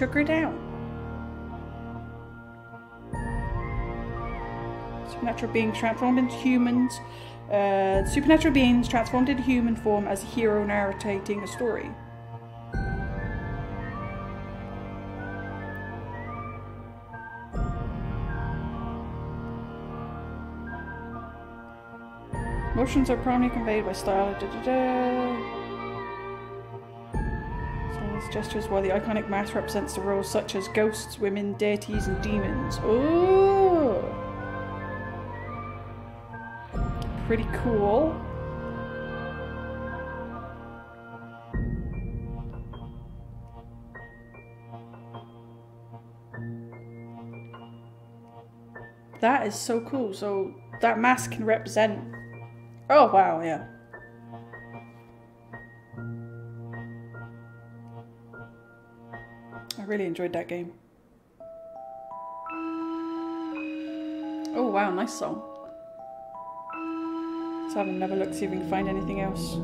Took her down. Supernatural beings transformed into humans. Uh, supernatural beings transformed into human form as a hero narrating a story. Emotions are primarily conveyed by style. Da, da, da. Gestures, while the iconic mask represents the roles such as ghosts, women, deities, and demons. Ooh! pretty cool. That is so cool. So that mask can represent Oh, wow, yeah. Really enjoyed that game. Oh, wow, nice song. Let's have another look, to see if we can find anything else.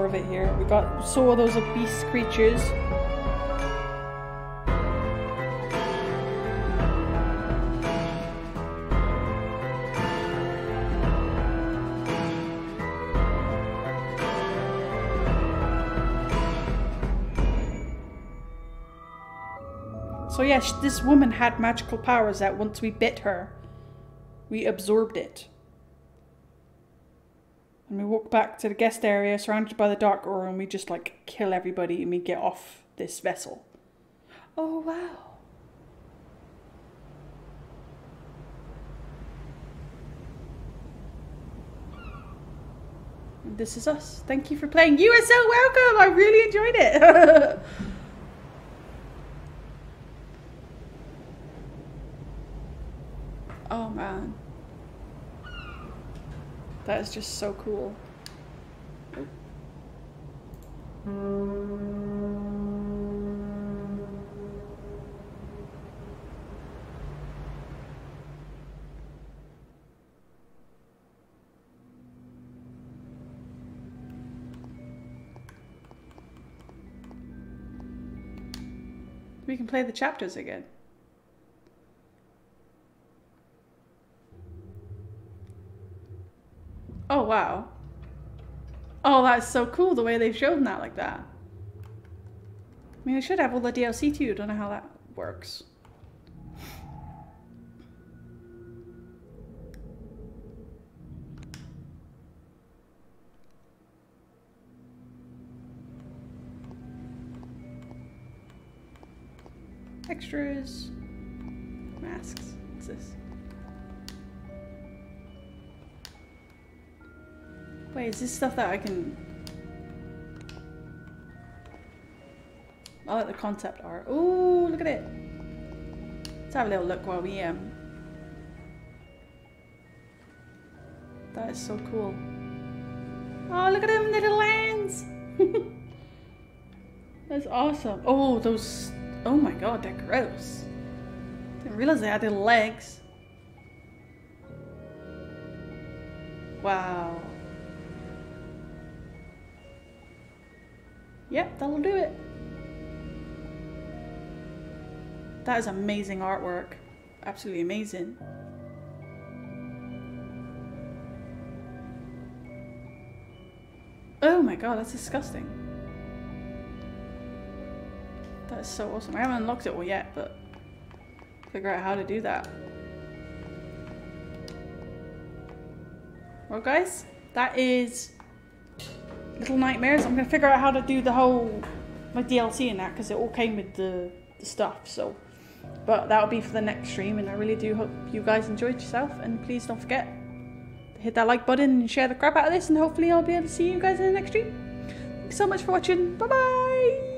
More of it here. We got saw those beast creatures. So yes, this woman had magical powers that once we bit her, we absorbed it. And we walk back to the guest area surrounded by the dark aura and we just like kill everybody and we get off this vessel. Oh wow. This is us. Thank you for playing. You are so welcome. I really enjoyed it. oh man. That is just so cool. We can play the chapters again. Oh wow. Oh, that's so cool the way they've shown that like that. I mean, I should have all the DLC too. Don't know how that works. Extras. Masks. What's this? Wait, is this stuff that I can... I like the concept art. Ooh, look at it. Let's have a little look while we um. That is so cool. Oh, look at them little lands. That's awesome. Oh, those Oh my god, they're gross. Didn't realize they had little legs. Wow. Yep, that'll do it. That is amazing artwork. Absolutely amazing. Oh my god, that's disgusting. That is so awesome. I haven't unlocked it all yet, but figure out how to do that. Well guys, that is Little Nightmares. I'm gonna figure out how to do the whole my DLC in that because it all came with the, the stuff. So, but that'll be for the next stream, and I really do hope you guys enjoyed yourself. And please don't forget to hit that like button and share the crap out of this, and hopefully I'll be able to see you guys in the next stream. Thanks so much for watching. Bye bye.